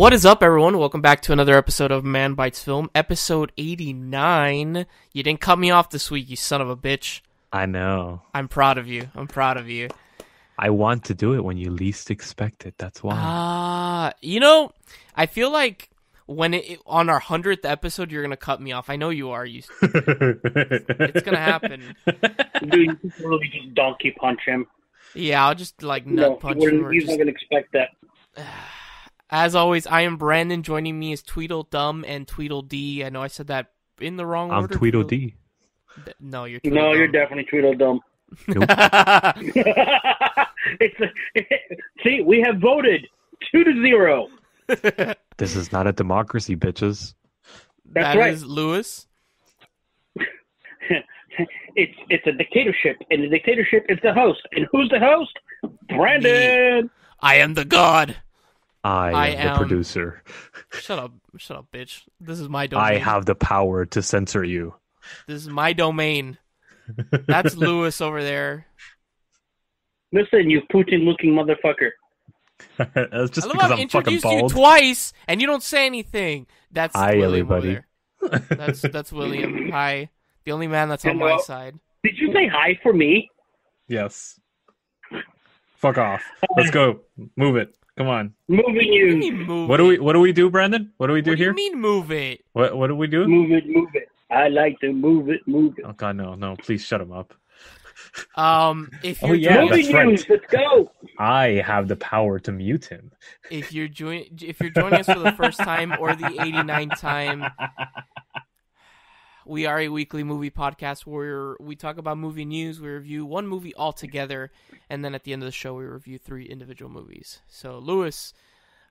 What is up, everyone? Welcome back to another episode of Man Bites Film, episode 89. You didn't cut me off this week, you son of a bitch. I know. I'm proud of you. I'm proud of you. I want to do it when you least expect it. That's why. Ah, you know, I feel like when it on our hundredth episode, you're gonna cut me off. I know you are. You, it's gonna happen. Dude, you can really just donkey punch him. Yeah, I'll just like nut No, he punch him. he's just... not gonna expect that. As always, I am Branden. Joining me is Tweedledum and Tweedledee. I know I said that in the wrong order. I'm order. Tweedledee. No, you're No, you're definitely Tweedledum. Nope. it's a, see, we have voted two to zero. this is not a democracy, bitches. That's That right. is Luis. It's it's a dictatorship, and the dictatorship is the host. And who's the host? Branden. I am the god. I, I am the producer. Shut up, shut up, bitch. This is my domain. I have the power to censor you. This is my domain. That's Luis over there. Listen, you Putin-looking motherfucker. That's just I love because how I've I'm fucking introduced you bald. twice and you don't say anything. That's Hi, William over everybody. there. That's that's William. Hi, the only man that's on my side. Did you say hi for me? yes. Fuck off. Let's go. Move it. Come on. Moving What do you you. mean move What do we? What do we do, Branden? What do we do What do here? you mean move it? What What do we do? Move it, move it. I like to move it, move it. Oh God, no, no! Please shut him up. Um, if Oh, you're yeah, joining, that's Moving right. news, let's go. I have the power to mute him. if you're join, if you're joining us for the first time or the 89th time, we are a weekly movie podcast where we talk about movie news. We review one movie altogether, and then at the end of the show, we review three individual movies. So, Luis,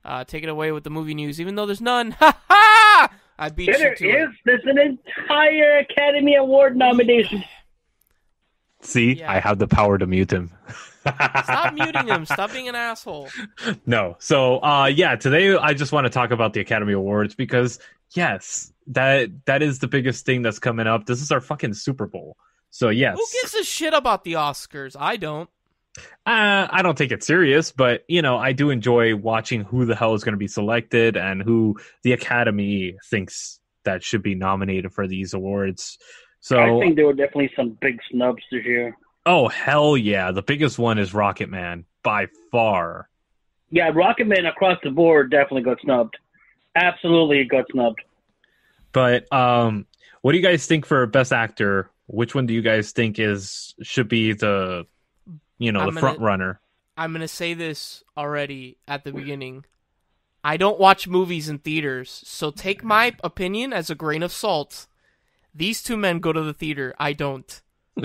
uh, take it away with the movie news, even though there's none. Ha ha! I beat There you to is. There's an entire Academy Award nomination. See, Yeah. I have the power to mute him. Stop muting him. Stop being an asshole. no. So, uh, yeah, today I just want to talk about the Academy Awards because, yes, that that is the biggest thing that's coming up. This is our fucking Super Bowl. So, yes, Who gives a shit about the Oscars? I don't. uh, I don't take it serious, but you know, I do enjoy watching who the hell is going to be selected and who the Academy thinks that should be nominated for these awards. So, I think there were definitely some big snubs this year. oh hell yeah, the biggest one is Rocket Man by far. Yeah, Rocketman across the board definitely got snubbed. Absolutely got snubbed. But um, what do you guys think for best actor? Which one do you guys think is should be the you know I'm the gonna- front runner? I'm gonna say this already at the beginning. I don't watch movies in theaters, so take my opinion as a grain of salt. These two men go to the theater. I don't.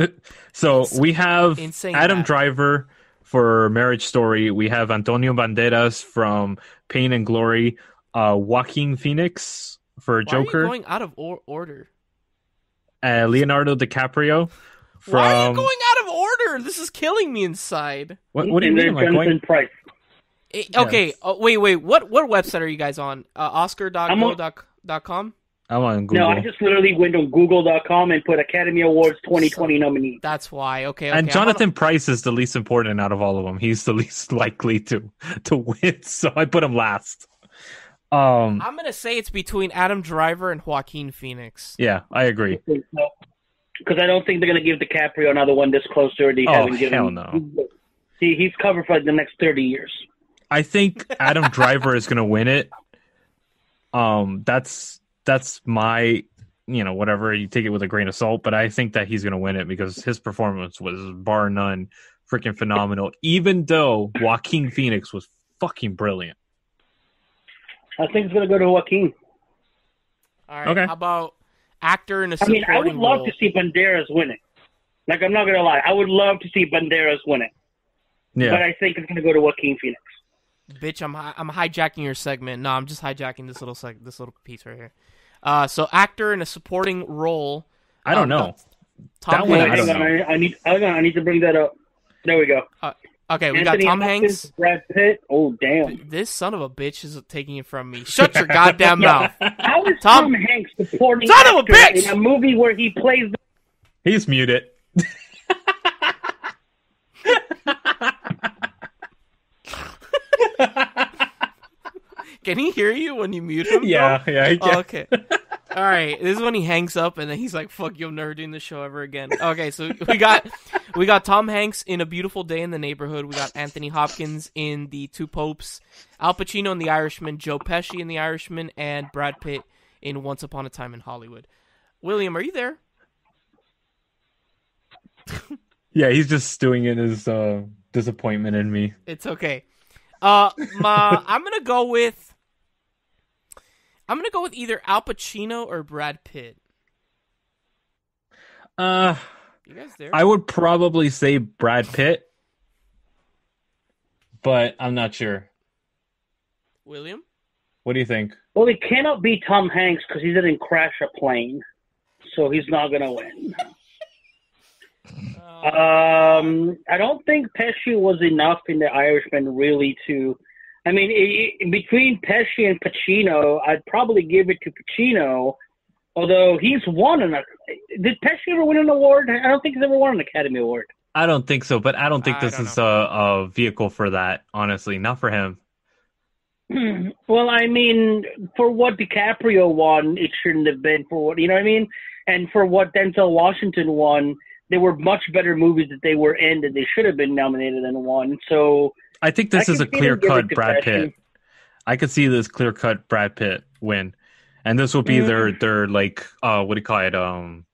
So It's we have insane Adam that. Driver for Marriage Story. We have Antonio Banderas from Pain and Glory. Uh, Joaquin Phoenix for Why are Joker. you going out of or- order? uh, Leonardo DiCaprio from. Why are you going out of order? This is killing me inside. what, what do you mean? then Like going? Pryce. Eh, okay, oh, wait, wait. What what website are you guys on? Uh, I'm on- Oscar.go.com? I'm on Google. No, I just literally went on Google.com and put Academy Awards 2020 nominees. That's why. Okay, okay. and I'm Jonathan Pryce is the least important out of all of them. He's the least likely to to win, so I put him last. Um, I'm gonna say it's between Adam Driver and Joaquin Phoenix. yeah, I agree. Because I don't think they're going to give DiCaprio another one this close to already Oh, haven't given. hell no. He, he's covered for like the next 30 years. I think Adam Driver is going to win it. Um, that's that's my, you know, whatever you take it with a grain of salt, but I think that he's going to win it because his performance was bar none freaking phenomenal. Even though Joaquin Phoenix was fucking brilliant. I think it's going to go to Joaquin. All right. Okay. How about actor in a I supporting mean, I would love role? to see Banderas win it. Like, I'm not going to lie. I would love to see Banderas win it. Yeah. But I think it's going to go to Joaquin Phoenix. Bitch, I'm hi- I'm hijacking your segment. No, I'm just hijacking this little seg- this little piece right here. Uh, so actor in a supporting role. I don't um, know. Tom That one I Hanks. don't Hang on, know. I, I need, hang I need to bring that up. There we go. Okay, we Anthony got Tom Hopkins, Hanks. Brad Pitt. Oh, damn. This son of a bitch is taking it from me. Shut your goddamn mouth. How is Tom- Tom, Hanks supporting Son of a actor bitch! in a movie where he plays the He's muted. Can he hear you when you mute him? Yeah, yeah, though? yeah. Oh, okay. All right. This is when he hangs up and then he's like, "Fuck you! I'm never doing this show ever again." Okay, so we got we got Tom Hanks in A Beautiful Day in the Neighborhood. We got Anthony Hopkins in The Two Popes, Al Pacino in The Irishman, Joe Pesci in The Irishman, and Brad Pitt in Once Upon a Time in Hollywood. William, are you there? Yeah, he's just stewing in his uh, disappointment in me. It's okay. Uh, my, I'm gonna go with. I'm gonna go with either Al Pacino or Brad Pitt. Uh, You guys there? I would probably say Brad Pitt, but I'm not sure. William. What do you think? Well, it cannot be Tom Hanks because he didn't crash a plane, so he's not gonna win. Uh, Um, I don't think Pesci was enough in The Irishman really to. I mean, i i between Pesci and Pacino, I'd probably give it to Pacino. Although he's won an. Did Pesci ever win an award? I don't think he's ever won an Academy Award. I don't think so, but I don't think I this don't is a, a vehicle for that. Honestly, not for him. well, I mean, for what DiCaprio won, it shouldn't have been for what you know what I mean. And for what Denzel Washington won, there were much better movies that they were in that they should have been nominated and won. So I think this I is a can see them clear cut Brad Pitt. I could see this clear cut Brad Pitt win, and this will be their Mm. their like uh what do you call it um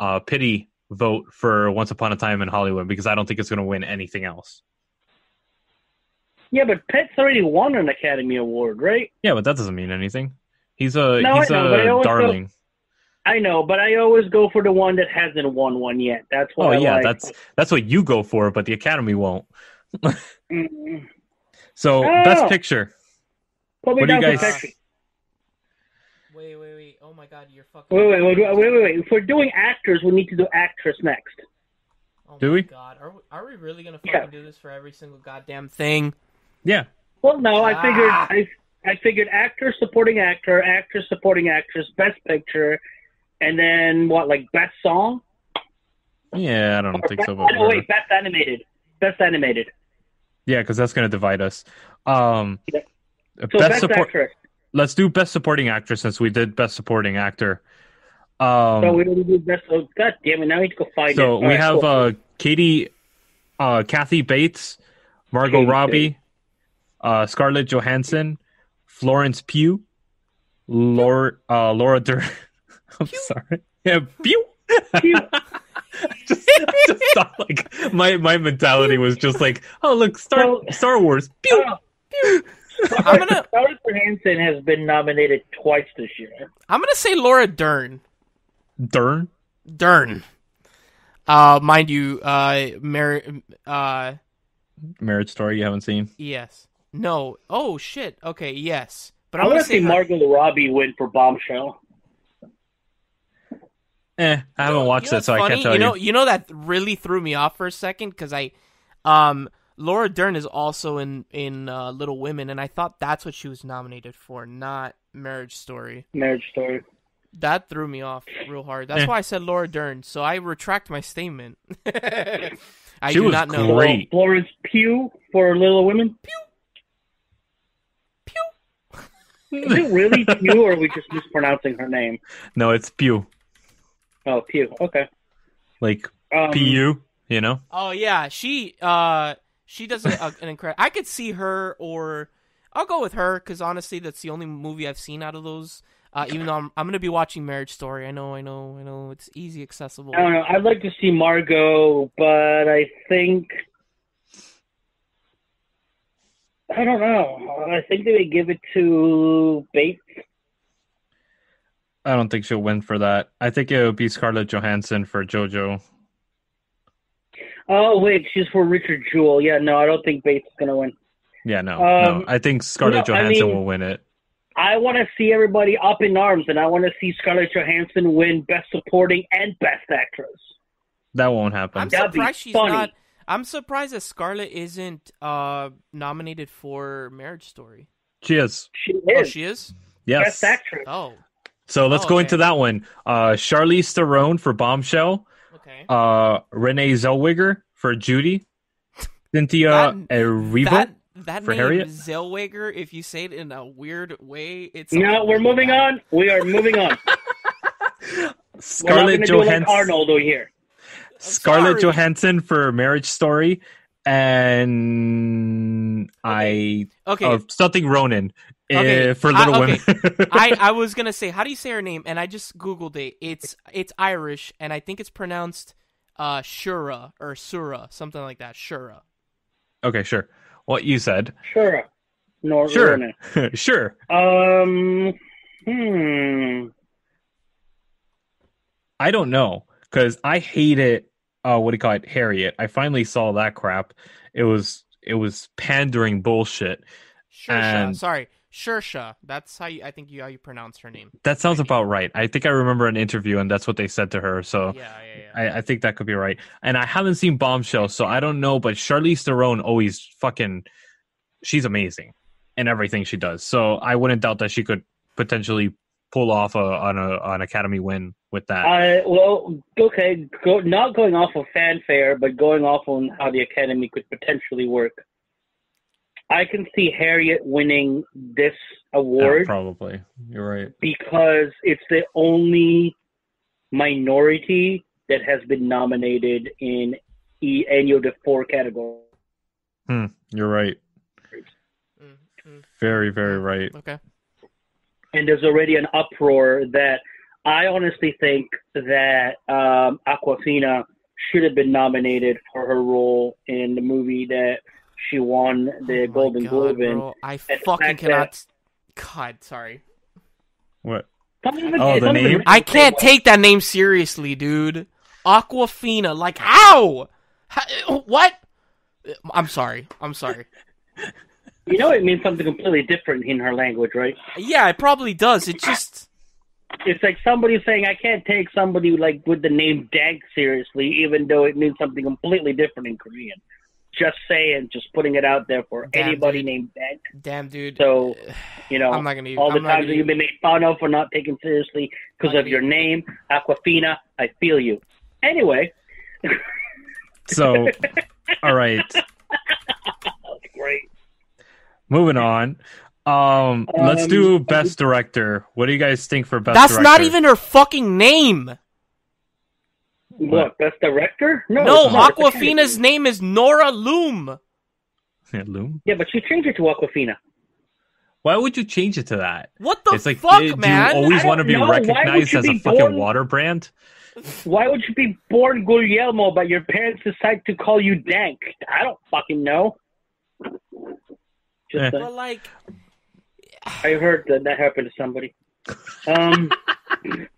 uh pity vote for Once Upon a Time in Hollywood because I don't think it's going to win anything else. Yeah, but Pitt's already won an Academy Award, right? Yeah, but that doesn't mean anything. He's a No, he's know, but I a always go- darling. I know, but I always go for the one that hasn't won one yet. That's what Oh I yeah, like. that's that's what you go for, but the Academy won't. Mm. So Oh. best picture. Put What do you guys- Pesci. wait, wait, wait. Oh my God, you're fucking. Wait, wait, wait, wait, wait, wait. If we're doing actors, we need to do actress next. Oh Do my we? God, are we, are we really gonna Yeah. fucking do this for every single goddamn thing? Yeah. Well, no, I figured Ah. I I figured actor, supporting actor, actress, supporting actress, best picture, and then what, like best song? Yeah, I don't Or think so. But oh wait, best animated, best animated. Yeah, because that's going to divide us. Um, Yeah. best, So best, support. actress. Let's do best supporting actress since we did best supporting actor. Um, so we don't do best. Oh, God damn it! Now I need to go find it. so All we right, have cool. uh, Katie, uh, Kathy Bates, Margot Katie Robbie, uh, Scarlett Johansson, Florence Pugh, Laura, uh, Laura Dern. I'm sorry. Yeah, Pugh. Pugh. just, I just thought like my my mentality was just like, oh look, Star So- Star Wars. Pew. Oh. I'm gonna- Scarlett Johansson has been nominated twice this year. I'm gonna say Laura Dern. Dern. Dern. Uh, mind you, uh, Mar- uh, Marriage Story you haven't seen. yes, no. Oh shit. Okay, yes. But I I'm want gonna to see. Margot Robbie win for Bombshell. Eh, I haven't watched you know it, so what's I funny? can't tell you you. know, you know that really threw me off for a second because I, um, Laura Dern is also in in uh, Little Women, and I thought that's what she was nominated for, not Marriage Story. Marriage Story. That threw me off real hard. That's Eh. why I said Laura Dern. So I retract my statement. I She do was not know. great. Florence Pugh for Little Women. Pew. Pew Is it really Pugh, or are we just mispronouncing her name? No, it's Pew. Oh, Pugh. Okay. Like Um, Pu, you know? Oh yeah, she uh she does a, a- an incredible. I could see her, or I'll go with her because honestly, that's the only movie I've seen out of those. Uh, even though I'm, I'm gonna be watching Marriage Story, I know, I know, I know, it's easy accessible. I don't know. I'd like to see Margot, but I think I don't know. I think they would give it to Bates. I don't think she'll win for that. I think it would be Scarlett Johansson for JoJo. Oh wait, she's for Richard Jewell. Yeah, no, I don't think Bates is gonna win. Yeah, no, Um, no. I think Scarlett no, I Johansson mean- will win it. I want to see everybody up in arms, and I want to see Scarlett Johansson win Best Supporting and Best Actress. That won't happen. I'm That'd be surprised she's funny. not. I'm surprised that Scarlett isn't uh nominated for Marriage Story. She is. She Oh, is she is. Yes. Best Actress. Oh, So let's Oh, go okay. into that one. Uh, Charlize Theron for Bombshell. okay. Uh, Renee Zellweger for Judy. Cynthia That- Erivo. That that For name Harriet? Zellweger, if you say it in a weird way, it's No, we're moving on. We are moving on. Scarlett going to do it like Johansson. Arnold over here. Scarlett sorry. Johansson for Marriage Story, and I Okay, oh, something Ronan uh, Okay, for I- okay. Women. I, I was gonna say, how do you say her name? And I just googled it. It's it's Irish, and I think it's pronounced uh Shura or Sura, something like that. Shura. okay, sure. What you said, Sure. No, Sure. Sure. Um, hmm. I don't know because I hate it. Uh, what do you call it, Harriet? I finally saw that crap. It was it was pandering bullshit. Shersha. And- Sorry, Shersha. That's how you, I think you how you pronounce her name. That sounds about right. I think I remember an interview, and that's what they said to her. So Yeah, yeah, yeah. I, I think that could be right. And I haven't seen Bombshell, so I don't know. But Charlize Theron always fucking, she's amazing in everything she does. So I wouldn't doubt that she could potentially pull off a on a an Academy win with that. I well, okay, go, not going off of fanfare, but going off on how the Academy could potentially work. I can see Harriet winning this Yeah, award probably, you're right. because it's the only minority that has been nominated in e- any of the four categories. Hmm, you're right. Mm, mm, Very, very right. okay. and there's already an uproar that I honestly think that um, Awkwafina should have been nominated for her role in the movie that she won the Oh Golden God, Globe in. bro. I fucking fact cannot. God, sorry. What? Even- Oh, the name? I can't take that name seriously, dude. Awkwafina, like how? how? What? I'm sorry. I'm sorry. You know, it means something completely different in her language, right? Yeah, it probably does. It just It's like somebody saying, "I can't take somebody like with the name Dank seriously," even though it means something completely different in Korean. Just saying, just putting it out there for Damn, anybody dude. named Ben. damn, dude. So, You know, I'm not gonna. all the I'm not times that you've been made fun of for not taking seriously because Not of your name, Awkwafina. I feel you. Anyway, So, all right. that's great. Moving on. Um, let's Um, do best director. What do you guys think for best? That's not even her fucking name. What? Best director? No. No, it's not. It's Awkwafina's name is Nora Loom. Yeah, Loom. Yeah, but she changed it to Aquafina. Why would you change it to that? What the it's like, fuck, do man? you always want to be know. Recognized you as a be fucking born- water brand? Why would you be born Guglielmo, but your parents decide to call you Dank? I don't fucking know. Just Eh. But like, I heard that that happened to somebody. Um,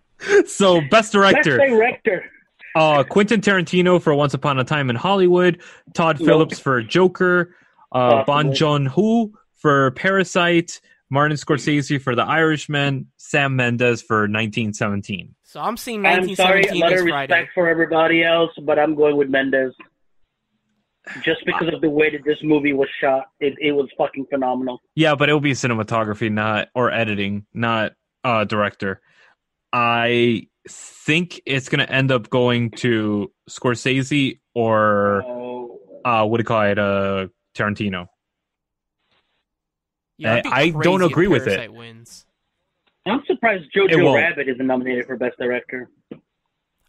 So, best director. best director. Director. Uh, Quentin Tarantino for Once Upon a Time in Hollywood. Todd Phillips for Joker. Uh, Bong Possibly. Joon Ho for Parasite. Martin Scorsese for The Irishman. Sam Mendes for 1917. so I'm seeing I'm sorry, a lot this of Friday. respect for everybody else, but I'm going with Mendes. Just because of the way that this movie was shot, it, it was fucking phenomenal. Yeah, but it'll be cinematography, not or editing, not uh director. I think it's gonna end up going to Scorsese or Oh, uh what do you call it, uh Tarantino. Yeah, it'd I- I don't agree with it. Wins. I'm surprised Jojo. Rabbit isn't nominated for Best Director.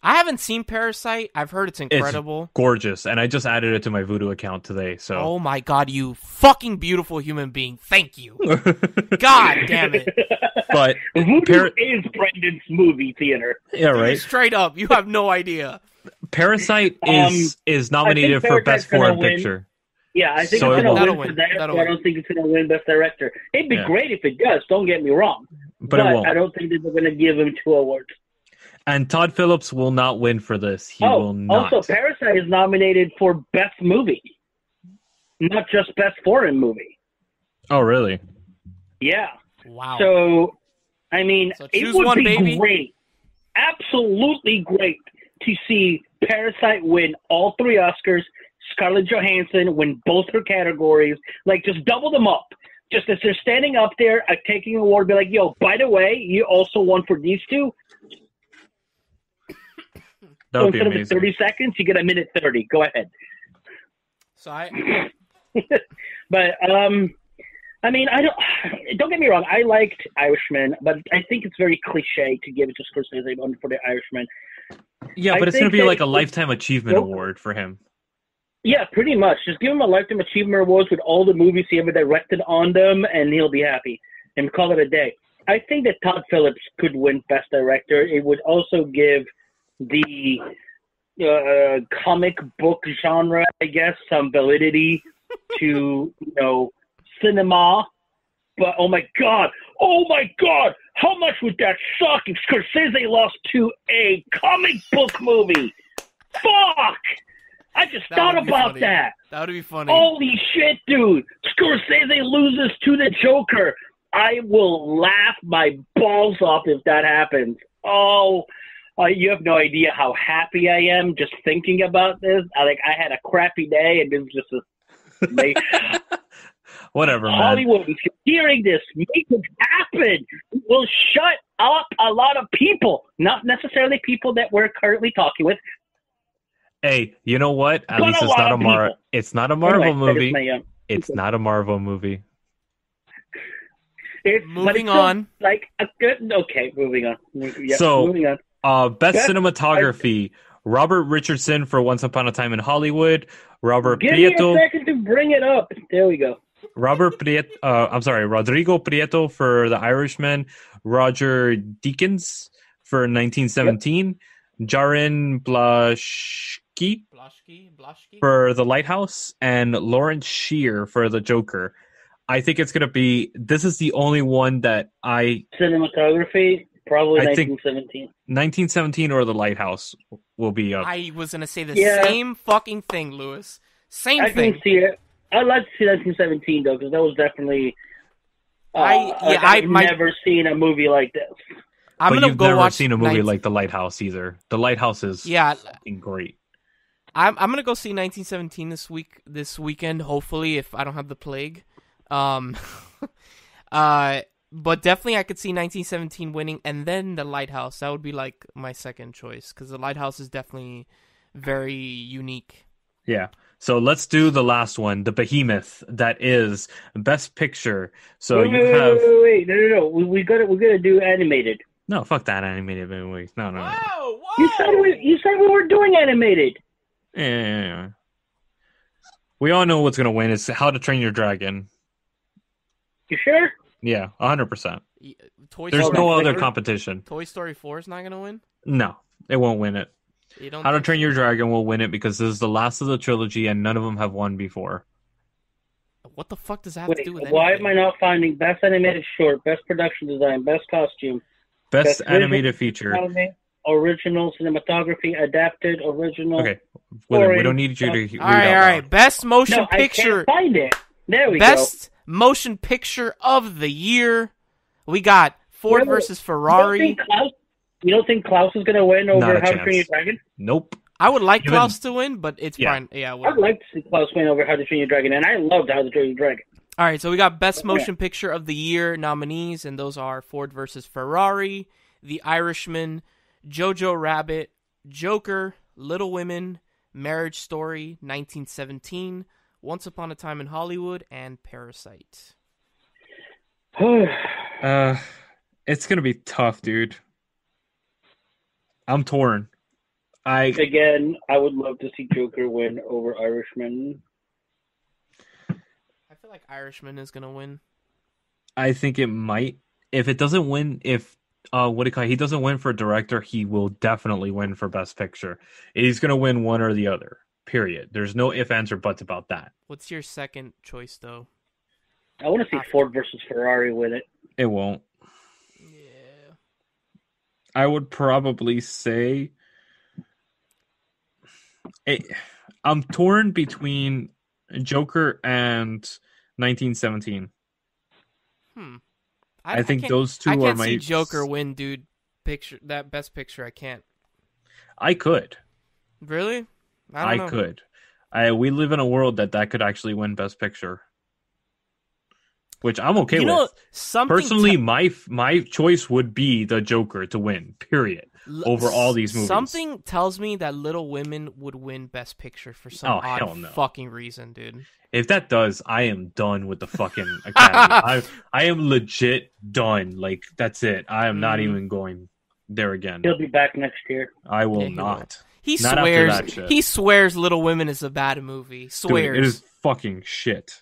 I haven't seen Parasite. I've heard it's incredible. Gorgeous. And I just added it to my Vudu account today, so Oh my god, you fucking beautiful human being. Thank you. God damn it. but Vudu Par- is Brendan's movie theater. yeah, right. Straight up, you have no idea. Parasite Um, is is nominated for best foreign win. picture. Yeah, I think So it's gonna won't. win That'll that, That'll but I don't think it's gonna win Best Director. It'd be Yeah. great if it does. Don't get me wrong, But, it won't. I don't think that they're gonna give him two awards. And Todd Phillips will not win for this. He oh, will not. also Parasite is nominated for Best Movie, not just Best Foreign Movie. oh, really? Yeah. Wow. So, I mean, So it choose would one, be baby. great, absolutely great to see Parasite win all three Oscars, Scarlett Johansson win both her categories, like just double them up. Just as they're standing up there, uh, taking an award, be like, "Yo, by the way, you also won for these two. That So would be instead of 30 seconds, you get a minute 30. Go ahead." so I But um, I mean, I don't. Don't get me wrong. I liked Irishman, but I think it's very cliche to give it to Scorsese for the Irishman. Yeah, I but it's gonna be like a lifetime achievement Nope. award for him. Yeah, pretty much. Just give him a lifetime achievement award with all the movies he ever directed on them, and he'll be happy and call it a day. I think that Todd Phillips could win Best Director. It would also give the uh, comic book genre, I guess, some validity to you know cinema. But oh my god, oh my god, how much would that suck if Scorsese lost to a comic book movie? Fuck! I just That thought about funny. that. That would be funny. Holy shit, dude! Scorsese loses to the Joker. I will laugh my balls off if that happens. Oh, uh, you have no idea how happy I am just thinking about this. I, like I had a crappy day, and this is just a. Make, Whatever, man. Hollywood, if you're hearing this, make it happen. It will shut up a lot of people, not necessarily people that we're currently talking with. Hey, you know what? At But least it's not a of Mar. people. It's not a Marvel Anyway, movie. my, um, It's not a Marvel movie. it's- but Moving it's still, on. Like a good. Okay, moving on. Yeah, So- moving on. Uh, best Best- cinematography: Robert Richardson for Once Upon a Time in Hollywood. Robert Give me Prieto. a second to bring it up. There we go. Robert Prieto. Uh, I'm sorry, Rodrigo Prieto for The Irishman. Roger Deakins for 1917. Jarin Blaschke Blashki, Blashki. for The Lighthouse, and Lawrence Shear for The Joker. I think it's gonna be. This is the only one that I Cinematography, probably I think- 1917. 1917 or The Lighthouse will be up. I was gonna say the Yeah. same fucking thing, Luis. Same I thing. can see it. I'd like to see 1917 though, because that was definitely. Uh, I- like, yeah, I- I've my- never seen a movie like this. I'm but gonna you've go never watch seen a movie 19 like The Lighthouse either. The Lighthouse is Yeah, fucking great. I'm I'm gonna go see 1917 this week this weekend. Hopefully, if I don't have the plague. Um, uh, but definitely I could see 1917 winning, and then the Lighthouse. That would be like my second choice because the Lighthouse is definitely very unique. Yeah. So let's do the last one, the behemoth that is Best Picture. So wait, you wait, have wait, wait, wait, no, no, no. We, we got to we got to do animated. no fuck that animated movie. No, no, no. Whoa, whoa! You said we you said we were doing animated. Yeah, yeah, yeah. We all know what's gonna win. It's How to Train Your Dragon. You sure? Yeah, hundred percent. Toy There's Story no 4? other competition. Toy Story 4 is not gonna win. No, it won't win it. You don't. How to think- Train Your Dragon will win it because this is the last of the trilogy, and none of them have won before. What the fuck does that have to do with that? why am I not finding best animated short, best production design, best costume, Best Best visual- animated feature. anime, original cinematography, adapted, original? Okay, William, we Boring. don't need you to read All right, out all right. loud. Best motion No, I picture. can't find it. There we go. Best motion picture of the year. We got Ford Wait, wait. versus go. You don't Ferrari. think Klaus? You don't think Klaus is going to win over Not a How to Train Your. Dragon? Nope. I would like Even- Klaus to win, but it's Yeah. fine. Yeah. I'd like to see Klaus win over How to Train Your Dragon, and I loved How to Train Your Dragon. All right, so we got Best oh, Okay. Motion Picture of the Year nominees, and those are Ford versus Ferrari, The Irishman, Jojo Rabbit, Joker, Little Women, Marriage Story, 1917, Once Upon a Time in Hollywood, and Parasite. Uh, it's gonna be tough, dude. I'm torn. I Again, I would love to see Joker win over Irishman. I feel like Irishman is gonna win. I think it might. If it doesn't win, if uh, what do you call it? He doesn't win for director, he will definitely win for best picture. He's gonna win one or the other. Period. There's no if, ands, or buts about that. What's your second choice, though? I want to see Ford versus Ferrari win it. It won't. Yeah. I would probably say it, I'm torn between Joker and 1917. Hmm. I, think can't- those two I are can't my see Joker win, dude. Picture that best picture. I can't. I could. Really? I, I, could. I we live in a world that that could actually win best picture. Which I'm okay you with. know, Personally, te- my my choice would be the Joker to win. Period. L- over all these movies. Something tells me that Little Women would win Best Picture for some Oh, odd hell no. fucking reason, dude. If that does, I am done with the fucking Academy. I I am legit done. Like that's it. I am not Mm. even going there again. He'll be back next year. I will Yeah, he will. Not. He Not after swears. that shit. He swears Little Women is a bad movie. Dude, Swears. it is fucking shit.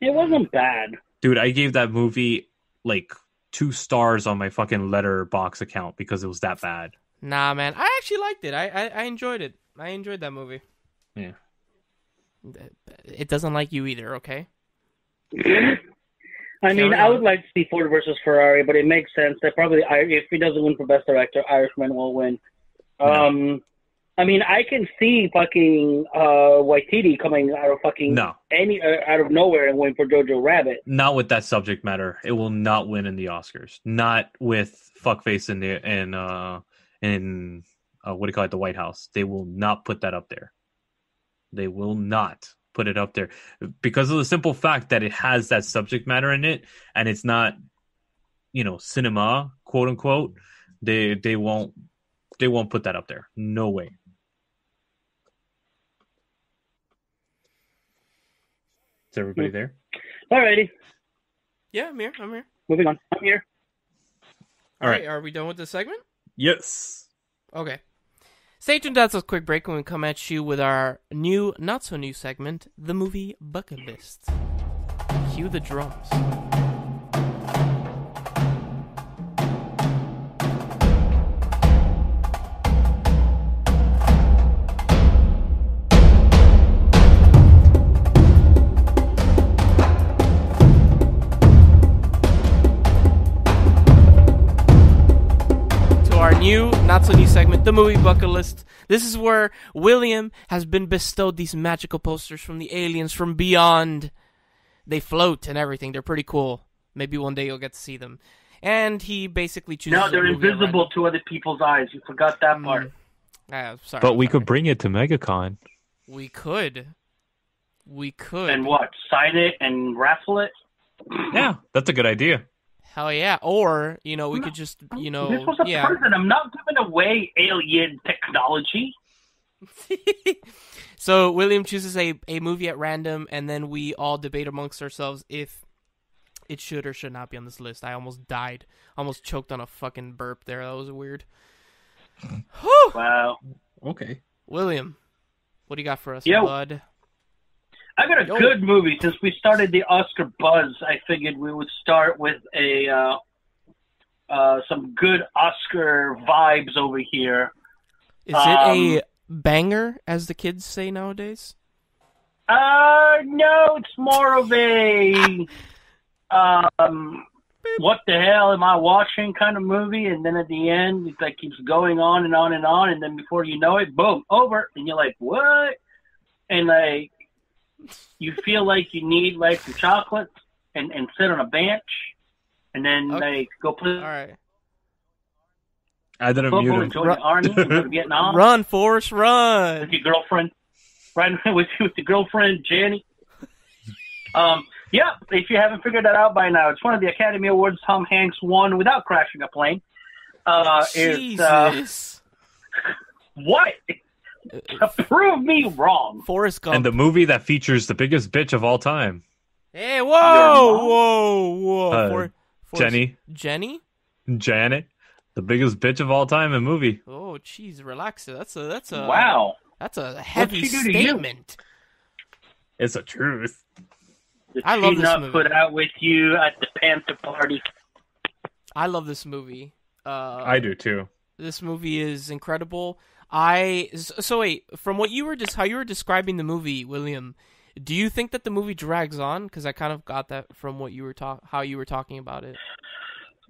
It wasn't bad. Dude, I gave that movie like two stars on my fucking Letterboxd account because it was that bad. Nah, man. I actually liked it. I, I I enjoyed it. I enjoyed that movie. Yeah. It doesn't like you either. Okay. I mean, I would like to see Ford versus Ferrari, but it makes sense that probably if he doesn't win for Best Director, Irishman will win. Um, I mean, I can see fucking uh, Waititi coming out of fucking No, any uh, out of nowhere and win for Jojo Rabbit. not with that subject matter. It will not win in the Oscars. Not with fuckface in the in uh in uh, what do you call it, the White House. They will not put that up there. They will not put it up there because of the simple fact that it has that subject matter in it, and it's not, you know, cinema, quote unquote. They they won't they won't put that up there. No way. Is everybody there? Alrighty, Yeah, I'm here. I'm here. moving on. I'm here. All All right. right. Are we done with this segment? Yes. Okay. Stay tuned. That's a quick break when we come at you with our new, not so new segment, the movie bucket list. Cue the drums. The movie bucket list. This is where William has been bestowed these magical posters from the aliens from beyond. They float and everything. They're pretty cool. Maybe one day you'll get to see them. And he basically chooses. No, they're movie at invisible to other people's eyes. You forgot that random. part. Mm. Ah, sorry. But we sorry. could bring it to MegaCon. We could. We could. And what? Sign it and raffle it. Yeah, that's a good idea. Hell yeah. Or, you know, we No, could just, you know, this was a yeah. present. I'm not giving away alien technology. so William chooses a, a movie at random, and then we all debate amongst ourselves if it should or should not be on this list. I almost died, almost choked on a fucking burp there. That was weird. Wow. Okay. William, what do you got for us, Yo. bud? I got a Yo. good movie. Since we started the Oscar buzz, I figured we would start with a uh, uh, some good Oscar vibes over here. Is it a Um, banger, as the kids say nowadays? Uh, no, it's more of a um, what the hell am I watching kind of movie, and then at the end it like keeps going on and on and on, and then before you know it, boom, over, and you're like, what? And like, you feel like you need like some chocolate and and sit on a bench, and then Okay. like go play All right. I didn't mute football, him. and join the army, and go to Vietnam. Run, Forrest, run! with your girlfriend, right with with your girlfriend Jenny. Um, yeah, if you haven't figured that out by now, it's one of the Academy Awards Tom Hanks won without crashing a plane. Uh, it's uh, Jesus. what? Prove me wrong. Forrest Gump. And the movie that features the biggest bitch of all time, Hey, whoa, mom? whoa, whoa. Uh, For, Forrest- Jenny, Jenny? Janet, the biggest bitch of all time in movie. Oh, jeez, relax. That's a that's a Wow, That's a heavy she do to you? statement. It's a truth. the I love she this not movie. put out with you at the Panther party. I love this movie. Uh, I do too. This movie is incredible. I so wait from what you were just how you were describing the movie, William. Do you think that the movie drags on? Because I kind of got that from what you were talk how you were talking about it.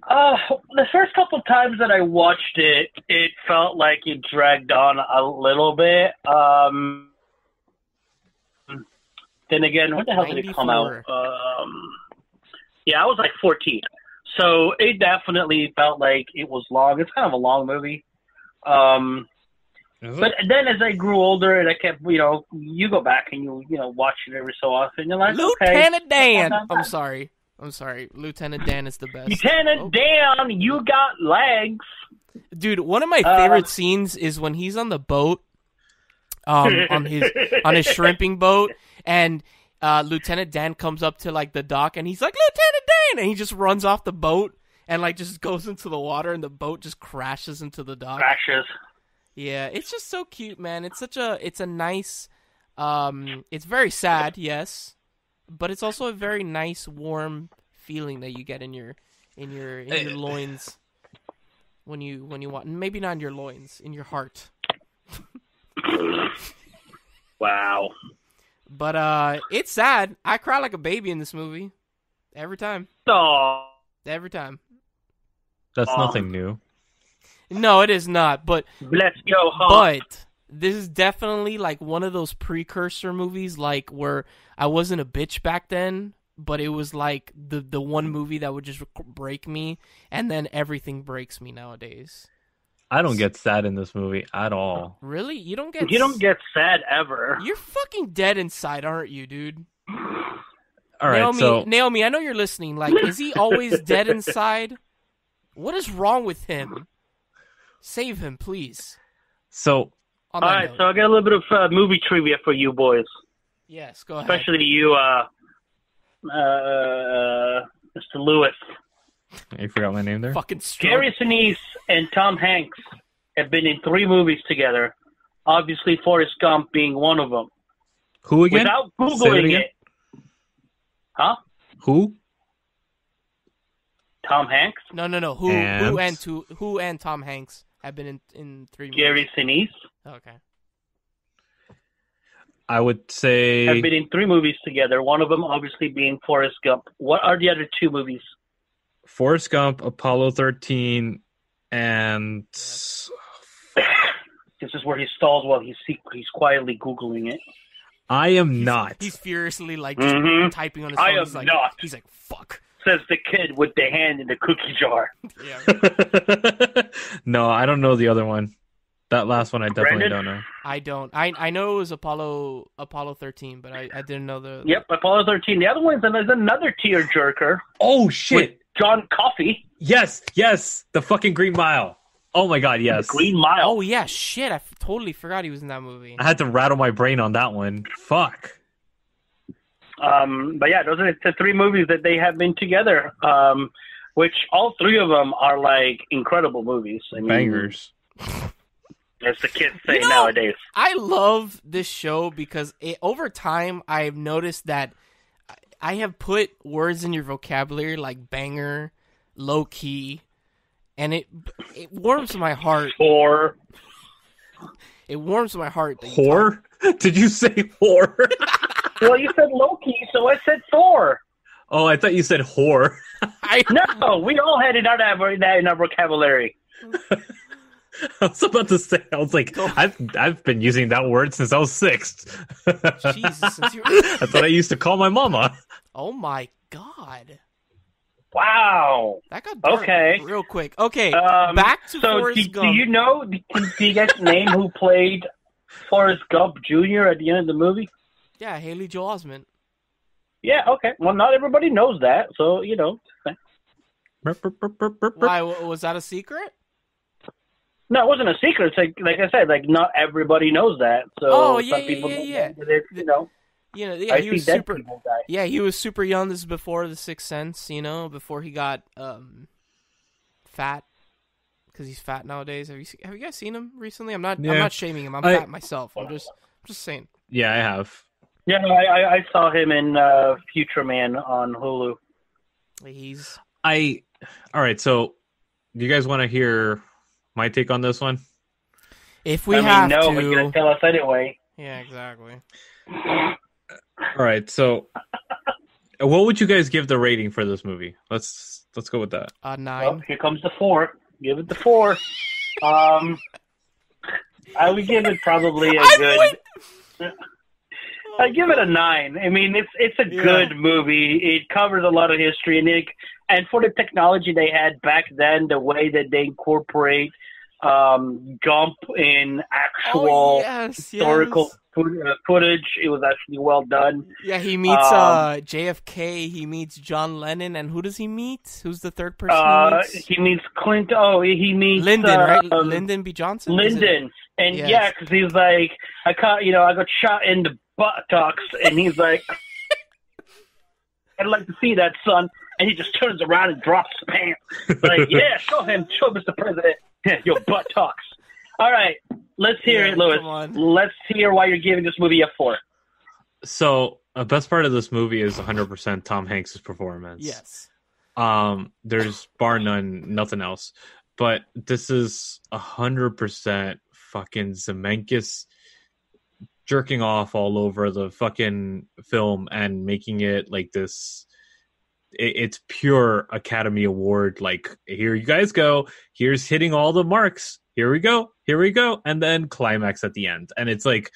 Uh, the first couple times that I watched it, it felt like it dragged on a little bit. Um, then again, what the hell did it come out? Um, yeah, I was like 14. So it definitely felt like it was long. It's kind of a long movie. Um, but then as I grew older and I kept, you know, you go back and you, you know, watch it every so often. You're like, okay, Lieutenant Dan. not I'm sorry. I'm sorry, Lieutenant Dan is the best. Lieutenant Oh. Dan, you got legs. Dude, one of my Uh, favorite scenes is when he's on the boat, um, on his on his shrimping boat, and uh, Lieutenant Dan comes up to like the dock, and he's like, "Lieutenant Dan," and he just runs off the boat and like just goes into the water, and the boat just crashes into the dock. Crashes. Yeah, it's just so cute, man. It's such a it's a nice um it's very sad, yes, but it's also a very nice warm feeling that you get in your in your in your Eh. loins when you when you want maybe not in your loins, in your heart. Wow. But uh it's sad. I cry like a baby in this movie. Every time. Oh, Every time. That's Um, nothing new. No, it is not, but let's go home. But this is definitely like one of those precursor movies, like where I wasn't a bitch back then, but it was like the the one movie that would just break me, and then everything breaks me nowadays. I don't get sad in this movie at all. Really, you don't get you don't get sad ever. You're fucking dead inside, aren't you, dude? All right, Naomi, so Naomi, I know you're listening. Like, is he always dead inside? What is wrong with him? Save him, please. so On All that right, note. so I got a little bit of uh, movie trivia for you boys, yes, go ahead. especially you, uh, uh, Mr. Luis. you forgot my name there. fucking strong. Gary Sinise and Tom Hanks have been in three movies together. Obviously, Forrest Gump being one of them. Who again? Without Say it googling it, huh? Who? Tom Hanks, No, no, no. Who, And? who, and two, who and Tom Hanks have been in in three movies. Gary Sinise Okay. I would say have been in three movies together. One of them, obviously, being Forrest Gump. What are the other two movies? Forrest Gump, Apollo 13, and This is where he stalls while he's he's quietly googling it. I am He's- not. He's furiously like just Mhm. typing on his phone. I am he's like, not. He's like, fuck. Says the kid with the hand in the cookie jar. Yeah. no, I don't know the other one. That last one I definitely Branden? don't know. I don't. I I know it was Apollo Apollo 13, but I, I didn't know the. Yep, Apollo 13. The other one is another tearjerker. Oh with shit! John Coffey, Yes, yes, the fucking Green Mile. Oh my god, yes. Green Mile. Oh yeah, shit! I f- totally forgot he was in that movie. I had to rattle my brain on that one. Fuck. Um, but yeah, those are the three movies that they have been together. Um, which all three of them are like incredible movies. I mean, Bangers. as the kids say You know- nowadays. I love this show because it, over time I've noticed that I- I have put words in your vocabulary like banger, low key, and it it warms my heart. Or It warms my heart. that talk- Whore? Did you say whore? well, you said Loki, so I said Thor. oh, I thought you said whore. I, No, we all had it out of that in our vocabulary. I was about to say, I was like, I've I've been using that word since I was six. Jesus, since you- That's what I used to call my mama. oh my god, Wow. that got dark Okay. real quick. Okay, Um, back to so Forrest do, do you know? Do, do you guys name who played Forrest Gump Jr. at the end of the movie? Yeah, Haley Joel Osment. Yeah. Okay. Well, not everybody knows that, so you know. Why was that a secret? No, it wasn't a secret. It's like, like I said, like not everybody knows that. So Oh, yeah, some yeah, people yeah, yeah. know that you know, You know, yeah, I he see was super. Yeah, he was super young. This is before the Sixth Sense. You know, before he got um fat because he's fat nowadays. Have you se- have you guys seen him recently? I'm not. I'm not shaming him. I'm I- fat myself. I'm just I'm just saying. Yeah, I have. Yeah, no, I, I, I saw him in uh, Future Man on Hulu. He's I all right. So, do you guys want to hear my take on this one? if we I mean, have no, to. but you're gonna tell us anyway. Yeah, exactly. All right. So, what would you guys give the rating for this movie? Let's let's go with that. Uh, Well, nine. here comes the four. Give it the four. Um, I would give it probably a I good. I give it a nine. I mean, it's it's a Yeah. good movie. It covers a lot of history, and it, and for the technology they had back then, the way that they incorporate um, Gump in actual Oh yes, historical yes. uh, footage. It was actually well done. Yeah, he meets Um, uh JFK. He meets John Lennon, and who does he meet? Who's the third person Uh, he meets? he meets Clint. Oh, he meets Lyndon, uh, right? um, Lyndon B. Johnson. Lyndon. And Yes. yeah, because he's like, I caught, you know, I got shot in the buttocks, and he's like, I'd like to see that, son. And he just turns around and drops his pants. Like, yeah, show him, show Mr. President, your buttocks. All right, let's hear Yeah, it, Luis. Let's hear why you're giving this movie a four. So, the best part of this movie is 100% Tom Hanks' performance. Yes. Um, there's bar none, nothing else. But this is 100% fucking Zemeckis jerking off all over the fucking film and making it like this. It, it's pure Academy Award. Like, here you guys go. Here's hitting all the marks. Here we go. Here we go. And then climax at the end. And it's like,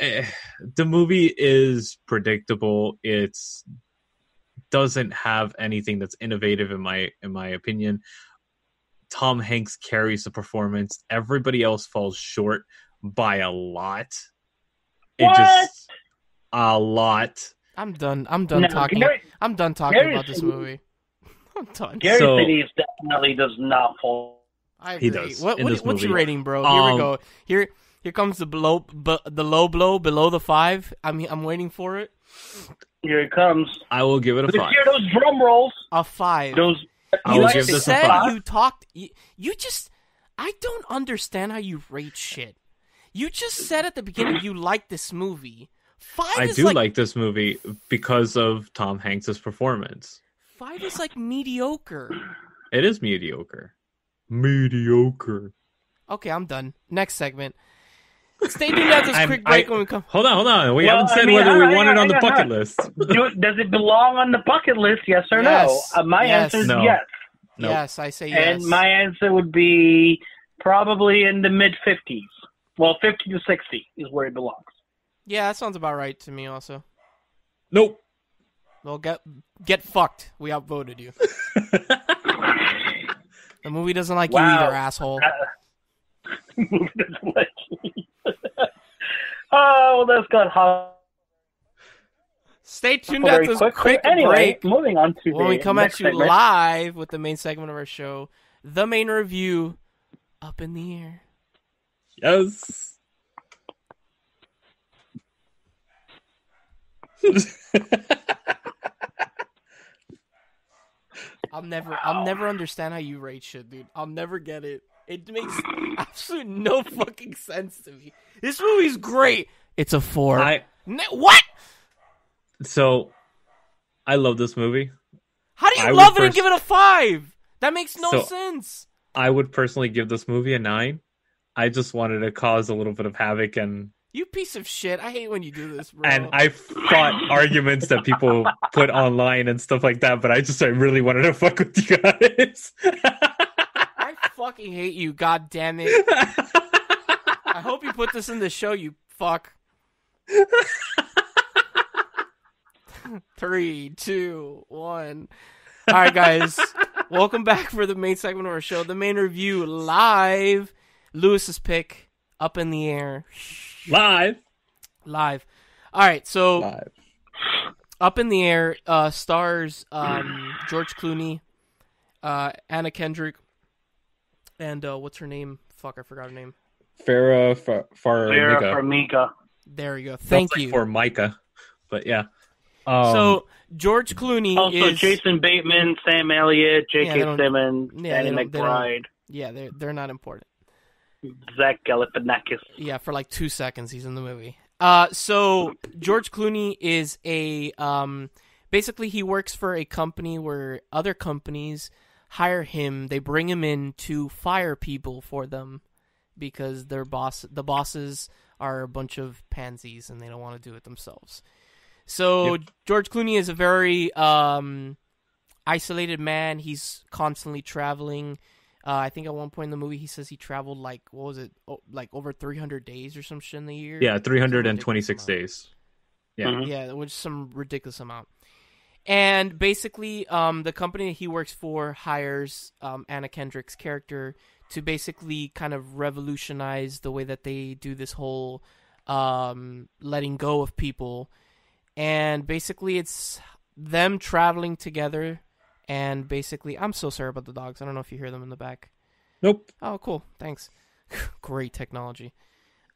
eh, the movie is predictable. It's doesn't have anything that's innovative in my in my opinion. Tom Hanks carries the performance. Everybody else falls short by a lot. It What? just a lot. I'm done. I'm done No, talking. Gary, I'm done talking Gary about this movie. I'm done. Gary So- Sinise definitely does not fall. I He agree. does What, what- this what's your rating, bro? Here Um, we go. Here here comes the below bu- the low blow below the five. I'm I'm waiting for it. Here it comes. I will give it a Let's five. hear those drum rolls. A five. Those. I you will like give just this a said five. you talked. You, you just. I don't understand how you rate shit. You just said at the beginning you like this movie. Five I do like, like this movie because of Tom Hanks' performance. five is like mediocre. It is mediocre. Mediocre. Okay, I'm done. Next segment. Stay tuned after this quick break I- when we come. Hold on, hold on. We Well, haven't I said mean, whether hang we on, want hang it on, on the hang bucket hang list. Do, does it belong on the bucket list? Yes or Yes. no? Uh, my Yes. answer is No. yes. Nope. Yes, I say yes. And my answer would be probably in the mid 50s. Well, 50 to 60 is where it belongs. yeah, that sounds about right to me. Also, Nope. well, get get fucked. We outvoted you. The movie doesn't like you either, asshole. Moving this way. oh, well, that's got hot Stay tuned very after this quick. quick anyway, break moving on to when the we come next at you segment. live with the main segment of our show, the main review, up in the air. Yes. I'll never, I'll never understand how you rate shit, dude. I'll never get it. It makes absolute no fucking sense to me. This movie's great. It's a four. I Ne- what? so I love this movie. How do you I love it and give it a five? That makes no So- sense. I would personally give this movie a nine. I just wanted to cause a little bit of havoc and You piece of shit. I hate when you do this, bro. and I fought arguments that people put online and stuff like that, but I just I really wanted to fuck with you guys. I fucking hate you. God damn it. I hope you put this in the show, you fuck. Three, two, one. All right, guys. Welcome back for the main segment of our show, the main review live. Luis's pick, up in the air, Live. live. All right, so Live. up in the air uh, stars um, George Clooney, uh, Anna Kendrick, and uh, what's her name? Fuck, I forgot her name. Farrah Far- Vera Farmiga. Farmiga. There you go. Thank Sounds like you. for Micah, but yeah. Um, so George Clooney Also, is Jason Bateman, Sam Elliott, J.K. they don't- Simmons, yeah, Danny don't- they McBride, yeah, they're they're not important. Zach Galifianakis. Yeah, for like two seconds he's in the movie. Uh, so George Clooney is a um, basically he works for a company where other companies hire him. They bring him in to fire people for them because their boss, the bosses, are a bunch of pansies and they don't want to do it themselves. So George Clooney is a very um, isolated man. He's constantly traveling. Uh, I think at one point in the movie he says he traveled like what was it, oh, like over 300 days or some shit in the year. yeah, 326 days. Yeah. Mhm. Yeah, which is some ridiculous amount. And basically, um, the company that he works for hires um, Anna Kendrick's character to basically kind of revolutionize the way that they do this whole um, letting go of people. And basically, it's them traveling together. And basically, I'm so sorry about the dogs. I don't know if you hear them in the back. Nope. Oh, cool. Thanks. Great technology.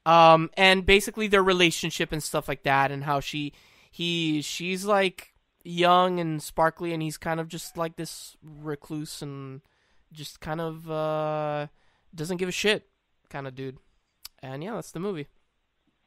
Um, and basically their relationship and stuff like that, and how she, he, she's like young and sparkly, and he's kind of just like this recluse and just kind of uh doesn't give a shit kind of dude. And yeah, that's the movie.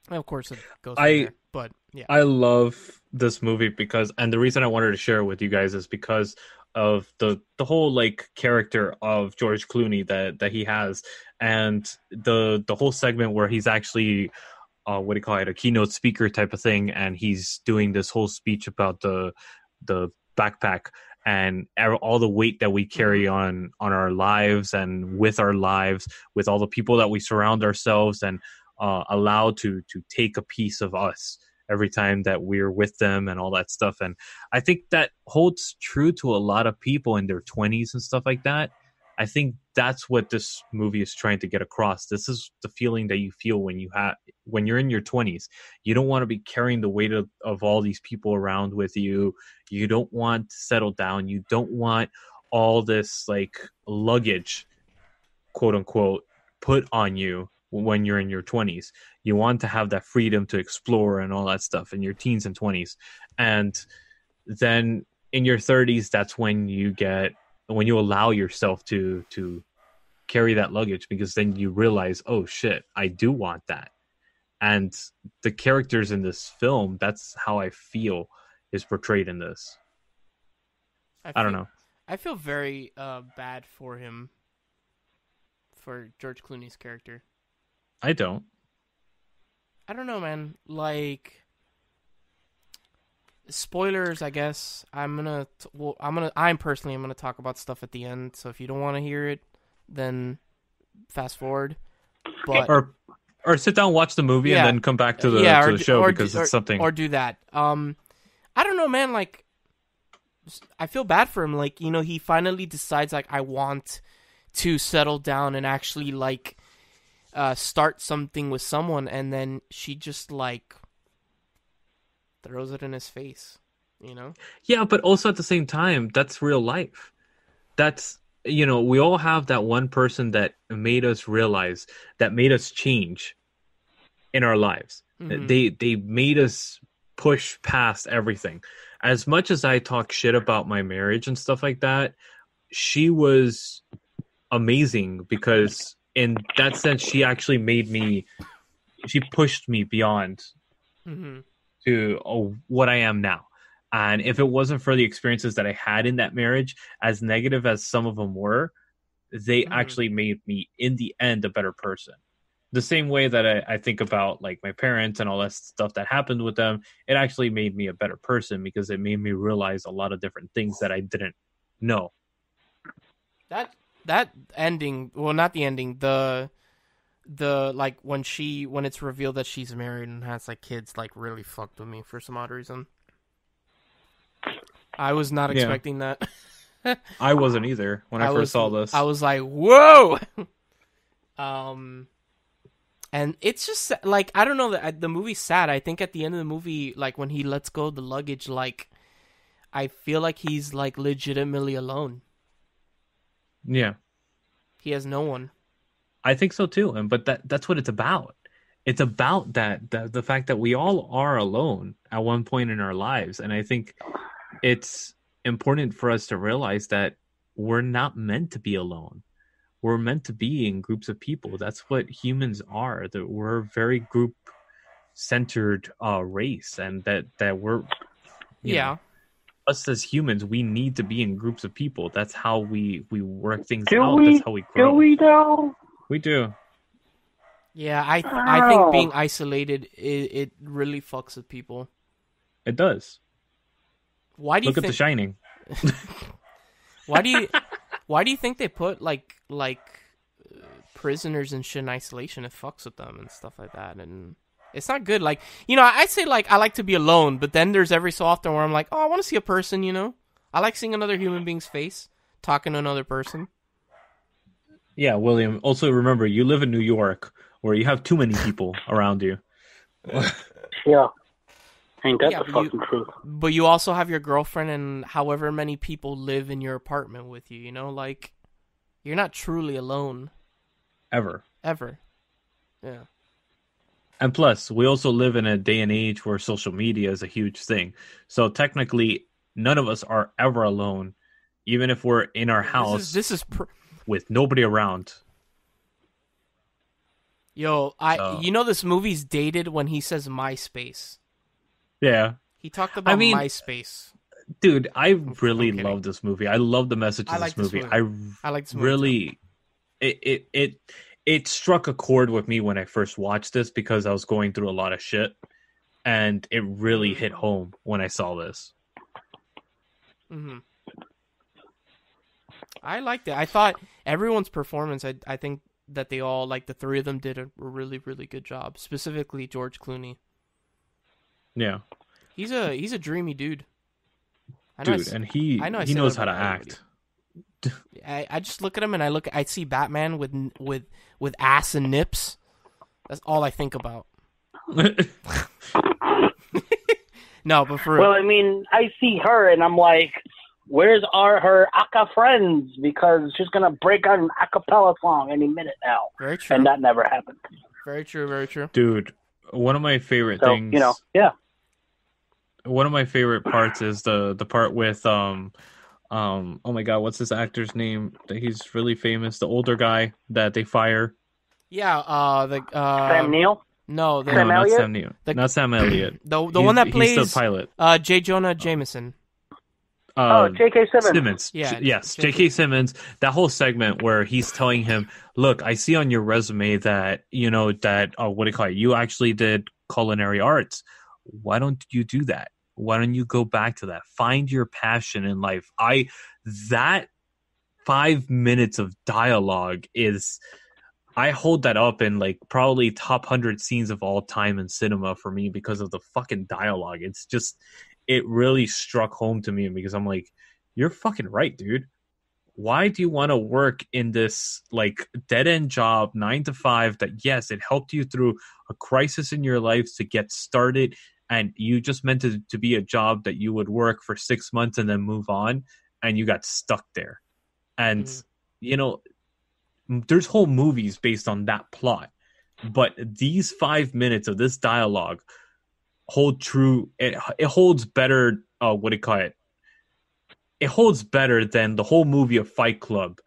And of course, it goes. I- there, but yeah, I love this movie because, and the reason I wanted to share it with you guys is because of the the whole like character of George Clooney that that he has, and the the whole segment where he's actually, uh, what do you call it, a keynote speaker type of thing, and he's doing this whole speech about the the backpack and all the weight that we carry on on our lives and with our lives with all the people that we surround ourselves and uh, allow to to take a piece of us every time that we're with them and all that stuff. And i think that holds true to a lot of people in their 20s and stuff like that. I think that's what this movie is trying to get across. This is the feeling that you feel when you have when you're in your 20s you don't want to be carrying the weight of, of all these people around with you. You don't want to settle down. You don't want all this like luggage quote unquote put on you when you're in your 20s you want to have that freedom to explore and all that stuff in your teens and 20s and then in your 30s that's when you get when you allow yourself to to carry that luggage because then you realize oh shit i do want that and the characters in this film that's how i feel is portrayed in this i don't know I feel very uh bad for him. For George Clooney's character. I don't I don't know, man. Like spoilers, I guess. I'm gonna. T- well, I'm gonna. I'm personally. I'm gonna talk about stuff at the end. So if you don't want to hear it, then fast forward. But or or sit down watch the movie Yeah. and then come back to the, yeah, to or the show or because d- it's something or do that. Um, I don't know, man. Like, I feel bad for him. Like, you know, he finally decides like I want to settle down and actually like uh start something with someone, and then she just like throws it in his face. You know? Yeah, but also at the same time, that's real life. That's you know, we all have that one person that made us realize that made us change in our lives. Mhm. They they made us push past everything. As much as I talk shit about my marriage and stuff like that, she was amazing because in that sense she actually made me she pushed me beyond Mhm. to oh, what I am now. And if it wasn't for the experiences that I had in that marriage, as negative as some of them were, they Mhm. actually made me, in the end, a better person. The same way that I, I think about like my parents and all that stuff that happened with them, it actually made me a better person because it made me realize a lot of different things that I didn't know. That that ending, well, not the ending, the the like when she when it's revealed that she's married and has like kids, like really fucked with me for some odd reason. I was not Yeah. expecting that. I wasn't either when I, first was, saw this. I was like, whoa. um, and it's just like I don't know that the movie's sad. I think at the end of the movie, like when he lets go of the luggage, like I feel like he's like legitimately alone. Yeah. He has no one. I think so too, and but that that's what it's about. It's about that the, the fact that we all are alone at one point in our lives, and I think it's important for us to realize that we're not meant to be alone. We're meant to be in groups of people. That's what humans are. That we're a very group centered uh, race, and that that we're yeah. know, us as humans. We need to be in groups of people. That's how we we work things Do out. we- That's how we grow. Do we though? we do. Yeah, I I think being isolated it, it really fucks with people. It does. Why do you Look at think The Shining. why do you why do you think they put like like uh, prisoners and shit in isolation? It fucks with them and stuff like that, and it's not good. Like you know, I say like I like to be alone, but then there's every so often where I'm like, oh, I want to see a person. You know, I like seeing another human being's face, talking to another person. Yeah, William. Also, remember, you live in New York, where you have too many people around you. Yeah. Ain't that Yeah, the but you- fucking truth? But you also have your girlfriend and however many people live in your apartment with you, you know, like you're not truly alone Ever. ever. Yeah. And plus, we also live in a day and age where social media is a huge thing. So technically, none of us are ever alone, even if we're in our house This is, this is pr- with nobody around. Yo, I So- you know this movie's dated when he says MySpace. Yeah. He talked about mean, MySpace. Dude, I really love this movie. I love the message I of like this this movie. movie. I like this I movie. too. really it, it it it struck a chord with me when I first watched this because I was going through a lot of shit and it really hit home when I saw this. hmm I liked it. I thought everyone's performance. I I think that they all like the three of them did a really really good job. Specifically George Clooney. Yeah. He's a he's a dreamy dude. I know I Dude, s- and he I know I he knows how to act. I, I just look at him and I look I see Batman with with with ass and nips. That's all I think about. No, but for Well, I mean, I see her and I'm like, where's our her aka friends? Because she's gonna break out an acapella song any minute now, very true, and that never happened. very true, very true. Dude, one of my favorite So things you know, yeah. one of my favorite parts is the the part with um um oh my god what's this actor's name that he's really famous the older guy that they fire Yeah, uh, the uh, Sam Neill. no, the Sam no not Elliott? Sam Neill The- not Sam Elliott the the He's- one that he's plays the pilot uh J. Jonah Jameson. uh, oh, J.K. Simmons. Simmons. Yeah, J- yes, J.K. J.K. Simmons. That whole segment where he's telling him, "Look, I see on your resume that you know that uh, what do you call it? You actually did culinary arts. Why don't you do that? Why don't you go back to that? Find your passion in life." I that five minutes of dialogue is. I hold that up in like probably top hundred scenes of all time in cinema for me because of the fucking dialogue. It's just it really struck home to me because I'm like, you're fucking right, dude. Why do you want to work in this like dead end job, nine to five? That yes, it helped you through a crisis in your life to get started, and you just meant it to be a job that you would work for six months and then move on, and you got stuck there. And Mhm. you know, there's whole movies based on that plot, but these five minutes of this dialogue hold true. It it holds better. Uh, what do you call it? It holds better than the whole movie of Fight Club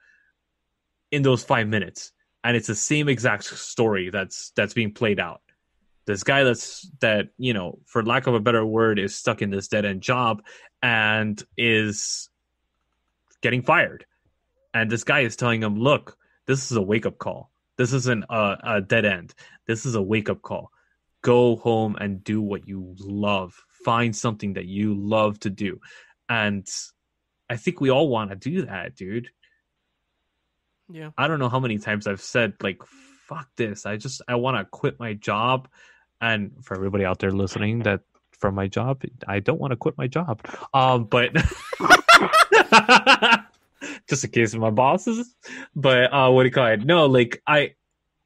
in those five minutes, and it's the same exact story that's that's being played out. This guy that's that you know, for lack of a better word, is stuck in this dead end job and is getting fired. And this guy is telling him, "Look, this is a wake up call. This isn't a, a dead end. This is a wake up call. Go home and do what you love. Find something that you love to do." And I think we all want to do that, dude. Yeah, I don't know how many times I've said like fuck this. I just I want to quit my job. And for everybody out there listening that from my job, I don't want to quit my job. Um but just in case of my bosses. But uh what do you call it? No, like I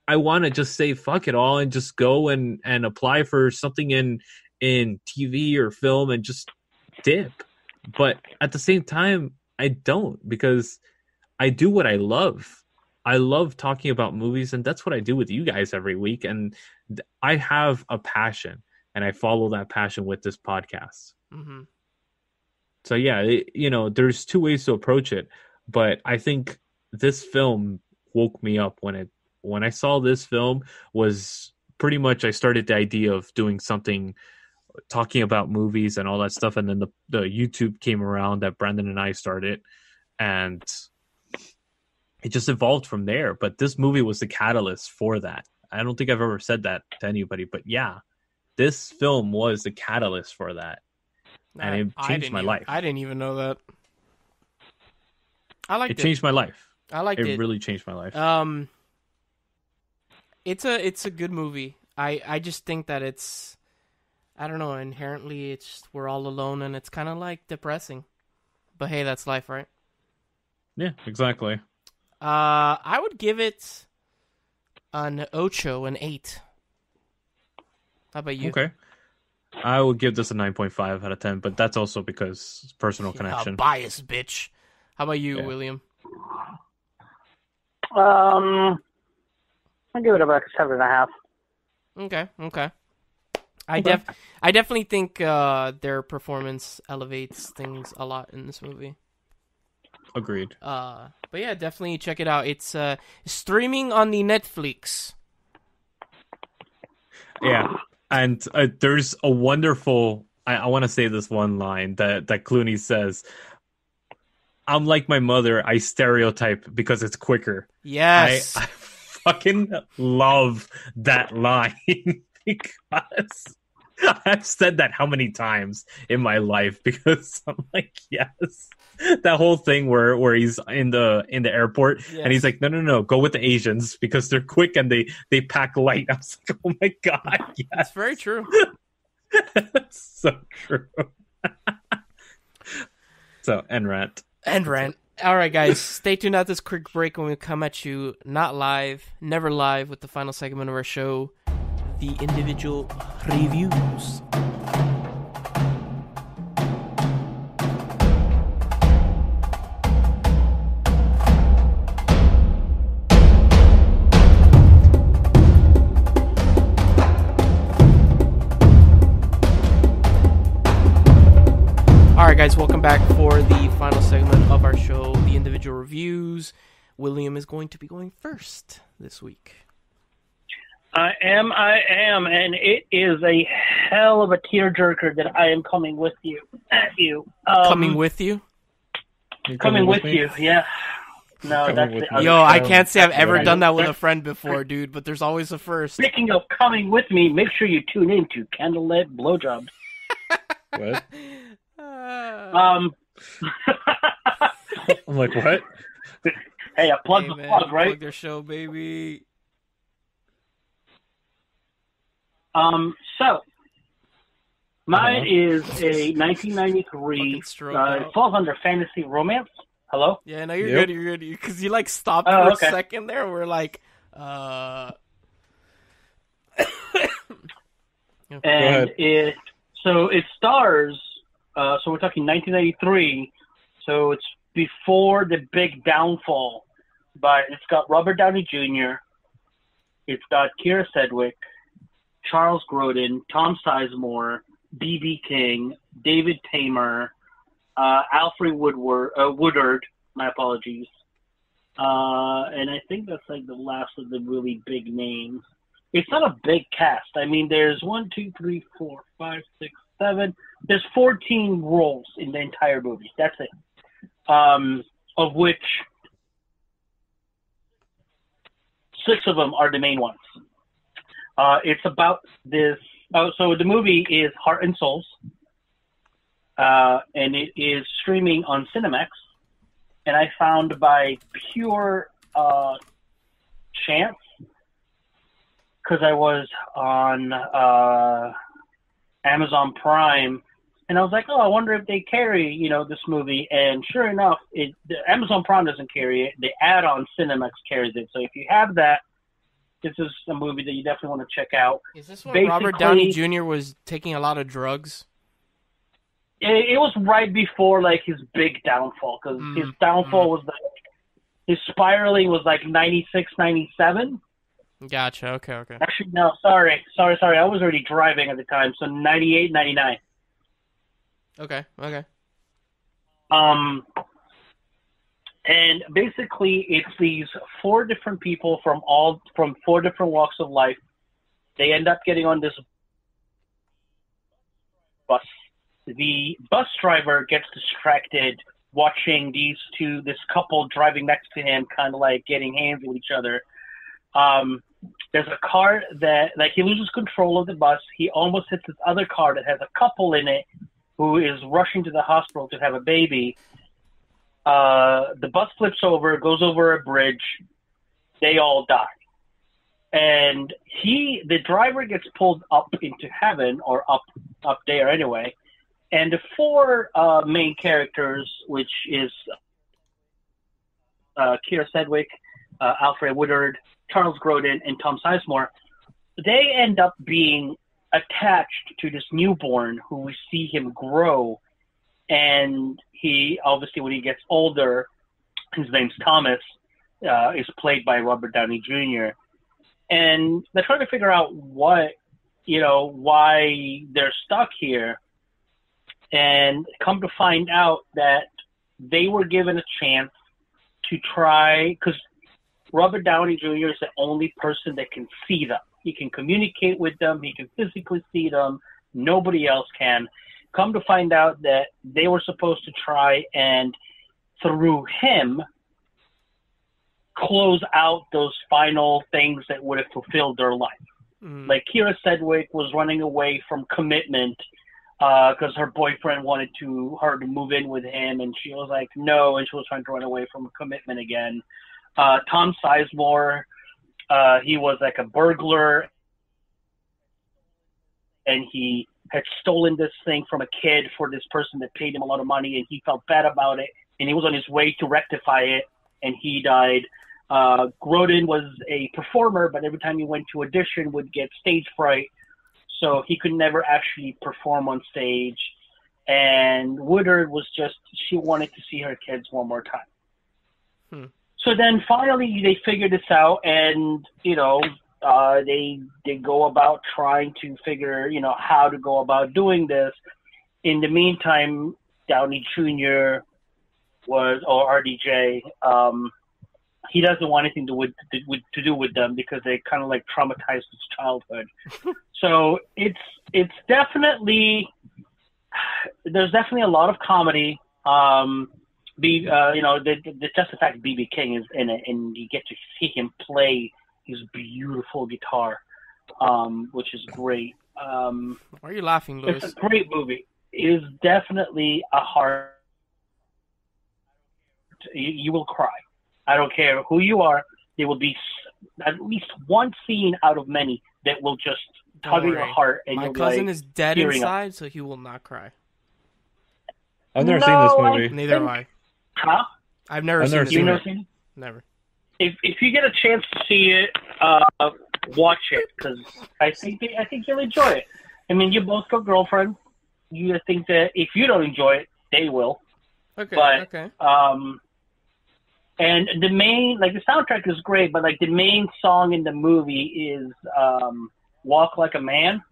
I want to just say fuck it all and just go and and apply for something in in TV or film and just dip. But at the same time, I don't because I do what I love. I love talking about movies, and that's what I do with you guys every week. And I have a passion, and I follow that passion with this podcast. hmm So yeah, it, you know, there's two ways to approach it, but I think this film woke me up when it when I saw this film was pretty much I started the idea of doing something talking about movies and all that stuff and then the the YouTube came around that Branden and I started and it just evolved from there but this movie was the catalyst for that. I don't think I've ever said that to anybody but yeah, this film was the catalyst for that. And it changed my even- life. I didn't even know that. I liked It it. changed my life. I liked It it. really changed my life. Um, it's a it's a good movie. I I just think that it's, I don't know. Inherently, it's just, we're all alone, and it's kind of like depressing. But hey, that's life, right? Yeah, exactly. Uh, I would give it an ocho, an eight. How about you? Okay. I would give this a 9.5 out of 10, but that's also because personal Yeah, connection. bias, bitch. How about you, Yeah. William? Um, I'll give it about a seven and a half. Okay, okay. I Okay. def I definitely think uh, their performance elevates things a lot in this movie. Agreed. Uh, but yeah, definitely check it out. It's uh, streaming on the Netflix. Yeah. And uh, there's a wonderful I, I want to say this one line that that Clooney says I'm like my mother, I stereotype because it's quicker. Yes. I, I fucking love that line because I've said that how many times in my life because I'm like, yes. That whole thing where where he's in the in the airport and he's like, no, no, no, go with the Asians because they're quick and they they pack light. I was like, oh my god, yes, That's very true. That's so true. so end rant. End rant. All right, guys, stay tuned at this quick break when we come at you, not live, never live, with the final segment of our show, the individual reviews. All right, guys, welcome back for the final segment of our show, the individual reviews. William is going to be going first this week. I am, I am, and it is a hell of a tearjerker that I am coming with you at you. Um, Coming with you? You coming with, me? you, yeah. No, Coming that's the Yo, I can't say I've ever Right. done that with a friend before, dude, but there's always a first. Speaking of coming with me, make sure you tune in to Candlelit Blowjobs. What? Uh, Um, I'm like, what? hey, I plugged hey, the man, plug, right? Plug their show, baby. Um, so mine Uh-huh. is a 1993. Uh, it falls under fantasy romance. Hello. Yeah, no, you're Yep. good, you're good. Because you, like, stopped Oh, for okay. a second there. We're like, uh... and it so it stars. Uh, so we're talking 1993. So it's before the big downfall, but it's got Robert Downey Jr. It's got Kyra Sedgwick, Charles Grodin, Tom Sizemore, B.B. King, David Paymer, uh, Alfred Woodward, uh, Woodard. My apologies. Uh, and I think that's like the last of the really big names it's not a big cast. I mean, there's one, two, three, four, five, six, seven. There's 14 roles in the entire movie. That's it. Um, of which six of them are the main ones. Uh, it's about this. Oh, so the movie is Heart and Souls, uh, and it is streaming on Cinemax. And I found by pure uh, chance because I was on uh, Amazon Prime, and I was like, oh, I wonder if they carry, you know, this movie. And sure enough, it the Amazon Prime doesn't carry it. The add-on Cinemax carries it. So if you have that, this is a movie that you definitely want to check out. Is this when Robert Downey Jr. was taking a lot of drugs? It, it was right before like his big downfall because Mm, his downfall was like his spiraling was like 96, 97. Gotcha, okay, okay. Actually, no, sorry, sorry, sorry. I was already driving at the time, so 98, 99. Okay, okay. Um, and basically, it's these four different people from all from four different walks of life. They end up getting on this bus. The bus driver gets distracted watching these two, this couple driving next to him, kind of like getting hands with each other. Um, there's a car that, like, he loses control of the bus. He almost hits this other car that has a couple in it who is rushing to the hospital to have a baby. Uh, the bus flips over, goes over a bridge. They all die. And he, the driver gets pulled up into heaven or up, up there anyway. And the four uh, main characters, which is uh, Sedgwick, uh, Alfred Woodard, Charles Grodin, and Tom Sizemore, they end up being attached to this newborn who we see him grow. And he, obviously, when he gets older, his name's Thomas, uh, is played by Robert Downey Jr. And they're trying to figure out what, you know, why they're stuck here. And come to find out that they were given a chance to try, because Robert Downey Jr. is the only person that can see them. He can communicate with them. He can physically see them. Nobody else can. Come to find out that they were supposed to try and through him close out those final things that would have fulfilled their life. Mm. Like Kyra Sedgwick was running away from commitment because her boyfriend wanted to her to move in with him, and she was like no, and she was trying to run away from commitment again. Uh, Tom Sizemore, uh, he was like a burglar, and he had stolen this thing from a kid for this person that paid him a lot of money, and he felt bad about it, and he was on his way to rectify it, and he died. Uh, Grodin was a performer, but every time he went to audition, would get stage fright, so he could never actually perform on stage. And Woodard was just she wanted to see her kids one more time. Hmm. So then finally they figured this out, and you know uh, they they go about trying to figure you know how to go about doing this. In the meantime, Downey Jr. was or RDJ. Um, he doesn't want anything to, with, to, to do with them because they kind of like traumatized his childhood. so it's it's definitely there's definitely a lot of comedy. Um, be uh, you know the, the just the fact BB King is in it and you get to see him play his beautiful guitar, um, which is great. Um, Why are you laughing, Luis? it's a great movie. It is definitely a heart. You, you will cry. I don't care who you are. There will be at least one scene out of many that will just tug at your heart, and My you'll cousin like, is dead tearing up. inside, so he will not cry. I've never No, seen this I- movie. Neither have I. "Huh? I've never I've seen never this seen movie. seen it? Never. If if you get a chance to see it, uh, watch it because I think they, I think you'll enjoy it. I mean, you both got girlfriends. You think that if you don't enjoy it, they will. Okay. But- okay. Um, and the main, like the soundtrack is great, but like the main song in the movie is um, "Walk Like a Man"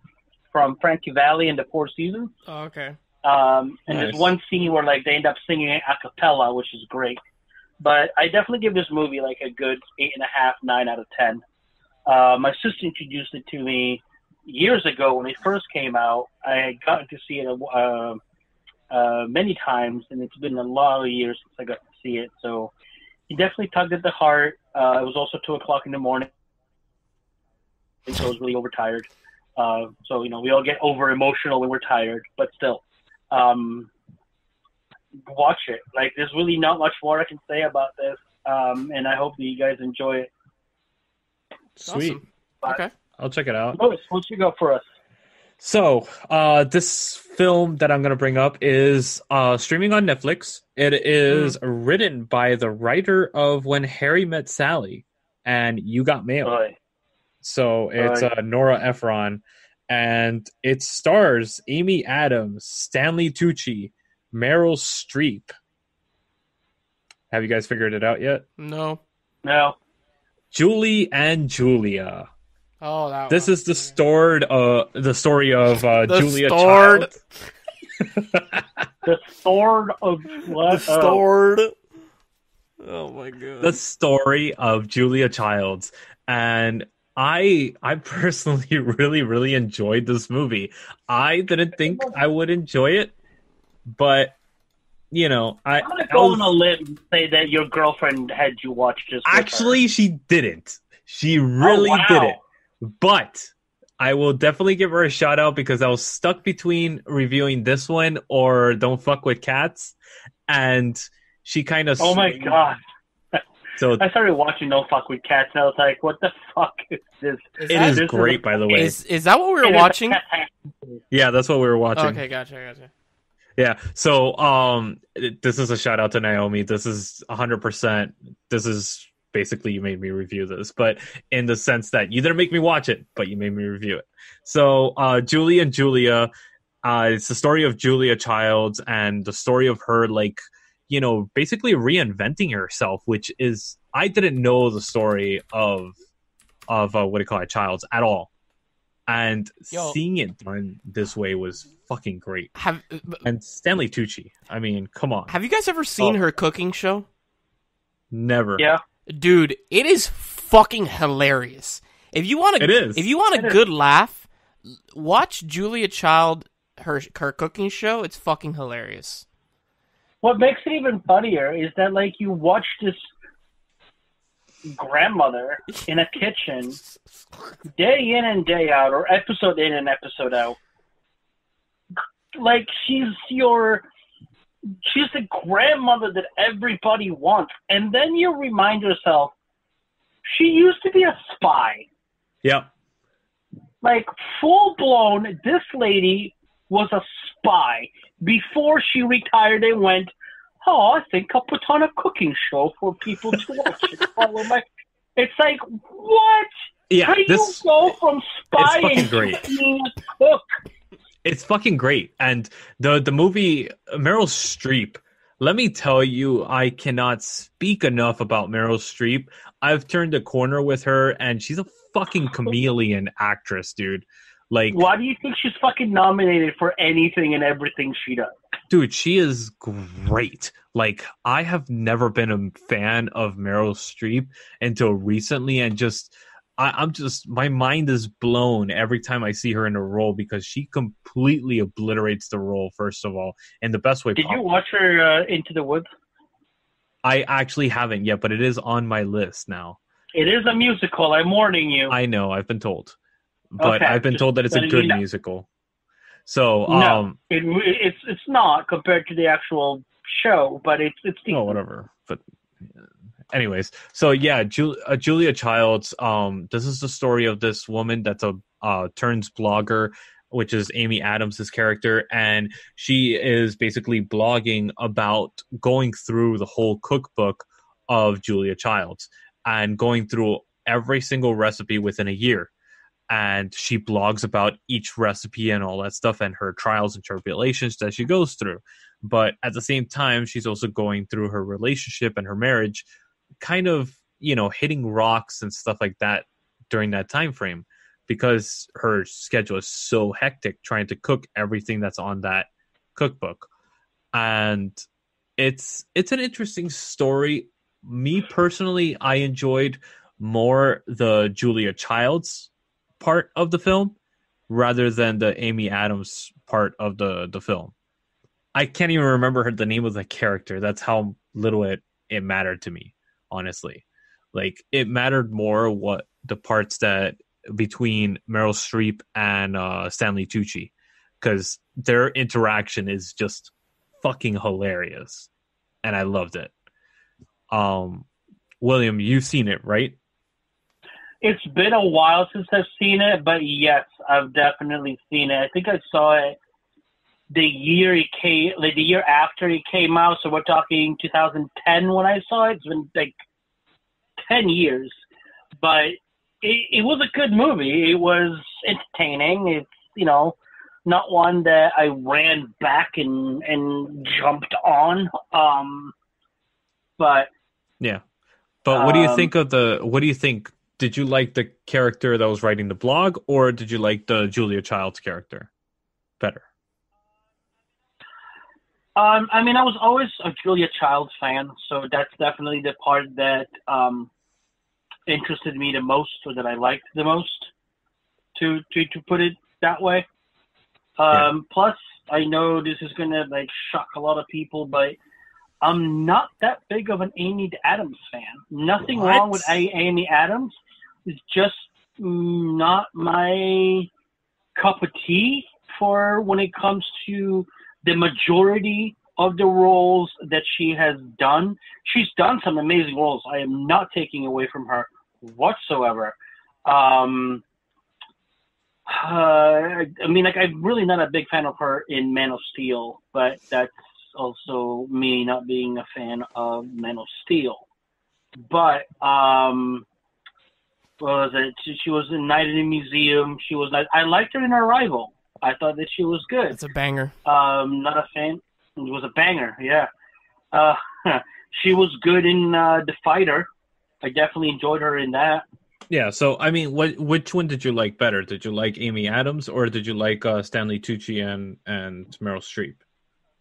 from Frankie Valli and the Four Seasons. Oh, okay. Um, and there's one scene where like they end up singing it a cappella, which is great. But I definitely give this movie like a good eight and a half, nine out of ten. Uh, my sister introduced it to me years ago when it first came out. I had gotten to see it uh, uh, many times, and it's been a lot of years since I got to see it. So it definitely tugged at the heart. Uh, it was also two o'clock in the morning, and so I was really overtired. Uh, so you know, we all get over emotional when we're tired, but still, um, watch it. Like, there's really not much more I can say about this, um, and I hope that you guys enjoy it. Sweet. Awesome. Okay. I'll check it out. Luis, what you got for us? So, uh, this film that I'm going to bring up is uh, streaming on Netflix. It is written by the writer of When Harry Met Sally and You Got Mail. Boy, So it's Right. uh, Nora Ephron, and it stars Amy Adams, Stanley Tucci, Meryl Streep. Have you guys figured it out yet? No. no, Julie and Julia. Oh, that. This one. is the stored, uh, the story of uh, The Julia stored- Child. the sword of what? the stored. Oh my god. the story of Julia Childs and I I personally really really enjoyed this movie. I didn't think I would enjoy it, but you know, I, I'm gonna I go was- on a limb and say that your girlfriend had you watch this. with her. actually she didn't. She oh, really Oh, wow. didn't. But I will definitely give her a shout out because I was stuck between reviewing this one or Don't Fuck with Cats, and she kind of Oh my god! So I started watching No Fuck with Cats, and I was like, "What the fuck is this?" Is it that- is this is great, a- by the way. Is is that what we were It is watching? yeah, that's what we were watching. Okay, gotcha, gotcha. Yeah. So um this is a shout out to Naomi. This is 100% this is basically you made me review this, but in the sense that you didn't make me watch it, but you made me review it. So uh Julie and Julia uh it's the story of Julia Childs and the story of her like you know basically reinventing herself, which is I didn't know the story of of uh, what do you call it Childs at all. And Yo. seeing it done this way was fucking great Have and Stanley Tucci. I mean, come on, Have you guys ever seen Oh. her cooking show? never. Yeah. Dude, it is fucking hilarious. If you want a It is. if you want a It is. good laugh, watch Julia Child her her cooking show. It's fucking hilarious. What makes it even funnier is that like you watch this grandmother in a kitchen day in and day out, or episode in and episode out. Like she's your, she's the grandmother that everybody wants, and then you remind yourself, she used to be a spy. Yep. Like full blown, this lady was a spy before she retired and went. Oh, I think I'll put on a cooking show for people to watch and follow my. It's like what? Yeah. How do This you go from spying fucking to great. being a cook? it's fucking great. And the the movie Meryl Streep. Let me tell you, I cannot speak enough about Meryl Streep. I've turned a corner with her, and she's a fucking chameleon actress, dude. Like, Why do you think she's fucking nominated for anything and everything she does? dude, she is great. Like, I have never been a fan of Meryl Streep until recently, and just I, I'm just my mind is blown every time I see her in a role because she completely obliterates the role. First of all, in the best way Did you watch her uh, Into the Woods? I actually haven't yet, but it is on my list now. It is a musical. I'm warning you. I know, I've been told, but Okay, I've been told that it's a good musical. So, No. um, It, it's it's not compared to the actual show, but it's it's oh whatever. But anyways so yeah Ju- uh, julia childs um this is the story of this woman that's a uh turns blogger which is amy adams's character and she is basically blogging about going through the whole cookbook of julia childs and going through every single recipe within a year and she blogs about each recipe and all that stuff and her trials and tribulations that she goes through. But at the same time she's also going through her relationship and her marriage kind of you know hitting rocks and stuff like that during that time frame because her schedule is so hectic trying to cook everything that's on that cookbook. And it's it's an interesting story. Me personally i enjoyed more the julia childs part of the film rather than the amy adams part of the the film I can't even remember her, the name of the character. That's how little it it mattered to me, honestly. Like it mattered more what the parts that between Meryl Streep and uh, Stanley Tucci, because their interaction is just fucking hilarious, and I loved it. Um, William, you've seen it, right? It's been a while since I've seen it, but yes, I've definitely seen it. I think I saw it the year it came, like the year after it came out. So we're talking 2010 when I saw it. It's been like 10 years, but it, it was a good movie. It was entertaining. It's you know not one that I ran back and and jumped on. Um, but Yeah. But what do you Um, think of the? What do you think? Did you like the character that was writing the blog, or did you like the Julia Childs character better? Um, I mean, I was always a Julia Childs fan, so that's definitely the part that um, interested me the most, or that I liked the most, to to, to put it that way. Um, Plus, I know this is gonna like shock a lot of people, but I'm not that big of an Amy Adams fan. Nothing What? wrong with A- Amy Adams. It's just not my cup of tea for when it comes to the majority of the roles that she has done. She's done some amazing roles. I am not taking away from her whatsoever. Um, Uh, I mean, like I'm really not a big fan of her in Man of Steel, but that's also me not being a fan of Man of Steel. But um, was it? She, she was in Night in the Museum. She was. I liked her in Arrival. I thought that she was good. It's a banger. Um, not a fan. It was a banger. Yeah. Uh, she was good in uh, The Fighter. I definitely enjoyed her in that. Yeah, so I mean, what which one did you like better? Did you like Amy Adams or did you like uh, Stanley Tucci and and Meryl Streep?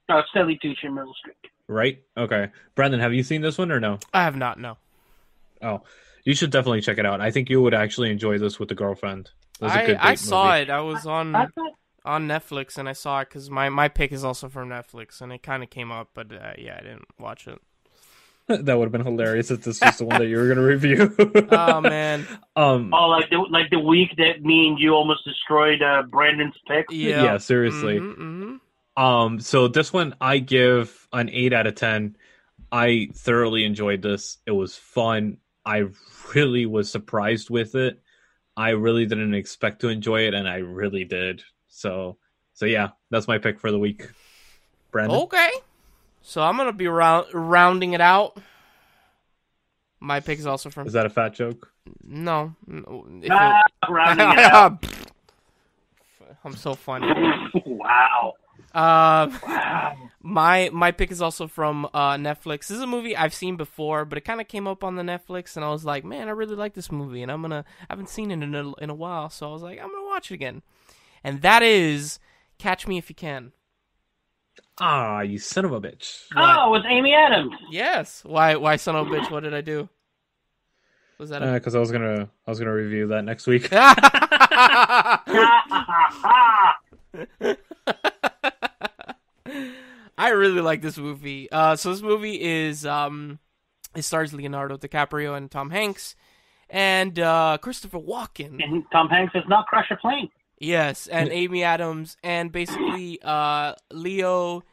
Uh, Stanley Tucci and Meryl Streep. Right. Okay. Branden, have you seen this one or no? I have not. No. Oh, you should definitely check it out. I think you would actually enjoy this with a girlfriend. It was good I saw movie. it. I was on I thought, on Netflix and I saw it because my my pick is also from Netflix and it kind of came up, but uh, yeah, I didn't watch it. that would have been hilarious if this was the one that you were going to review. Oh man. um, oh, like the like the week that me and you almost destroyed uh, Branden's pick. Yeah. yeah, seriously. Mhm, mhm. Um, so this one I give an eight out of ten. I thoroughly enjoyed this. It was fun. I really was surprised with it. I really didn't expect to enjoy it, and I really did. So, so yeah, that's my pick for the week. Branden, Okay. So I'm gonna be round, rounding it out. My pick is also from is that a fat joke? no. no, Ah, it- rounding it out. I'm so funny. wow. Uh, Wow. my my pick is also from uh, Netflix. This is a movie I've seen before, but it kind of came up on the Netflix, and I was like, man, I really like this movie, and I'm gonna I haven't seen it in a, in a while, so I was like, I'm gonna watch it again, and that is Catch Me If You Can. Ah, you son of a bitch. Oh, with Amy Adams. Yes. Why? Why, son of a bitch? What did I do? Was that a? Because Uh, I was gonna, I was gonna review that next week. I really like this movie. Uh, so this movie is um, it stars Leonardo DiCaprio and Tom Hanks, and uh, Christopher Walken. and Tom Hanks does not crash a plane. Yes, and Amy Adams, and basically, uh, Leo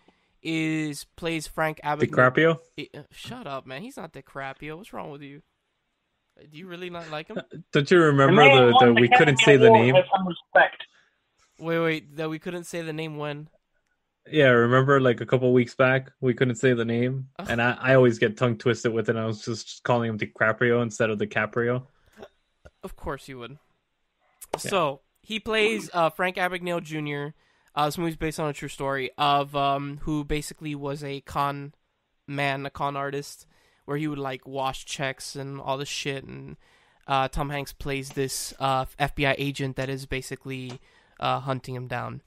is plays Frank Abagnale. DiCaprio. Uh, Shut up, man. He's not the DiCaprio. What's wrong with you? Do you really not like him? Don't you remember man the, the we couldn't say the name? Some respect. Wait, wait. That we couldn't say the name when. Yeah, remember like a couple weeks back we couldn't say the name, and I, I always get tongue twisted with it. I was just calling him DiCaprio instead of DiCaprio. Of course you would. So he plays uh, Frank Abagnale Jr. Uh, this movie's based on a true story of um, who basically was a con man, a con artist, where he would like wash checks and all this shit. And uh, Tom Hanks plays this uh, FBI agent that is basically uh, hunting him down.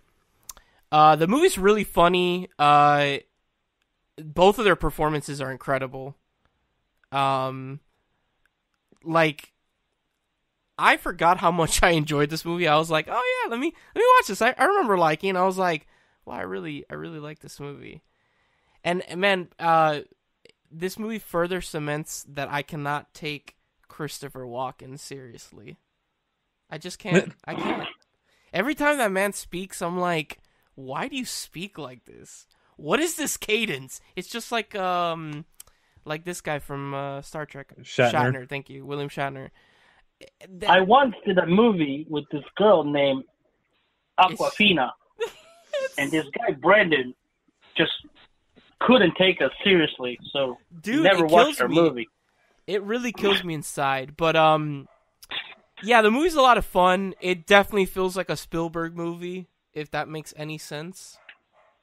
Uh, the movie's really funny. Uh, both of their performances are incredible. Um, like I forgot how much I enjoyed this movie. I was like, oh yeah, let me let me watch this. I, I remember liking. I was like, well, I really I really like this movie. And man, uh, this movie further cements that I cannot take Christopher Walken seriously. I just can't. I can't. Every time that man speaks, I'm like, why do you speak like this? What is this cadence? It's just like um, like this guy from uh, Star Trek. Shatner. Thank you, William Shatner. That- I once did a movie with this girl named Awkwafina, and this guy Branden just couldn't take us seriously, so dude, never it watched kills her me. movie. It really kills me inside. But um, yeah, the movie's a lot of fun. It definitely feels like a Spielberg movie, if that makes any sense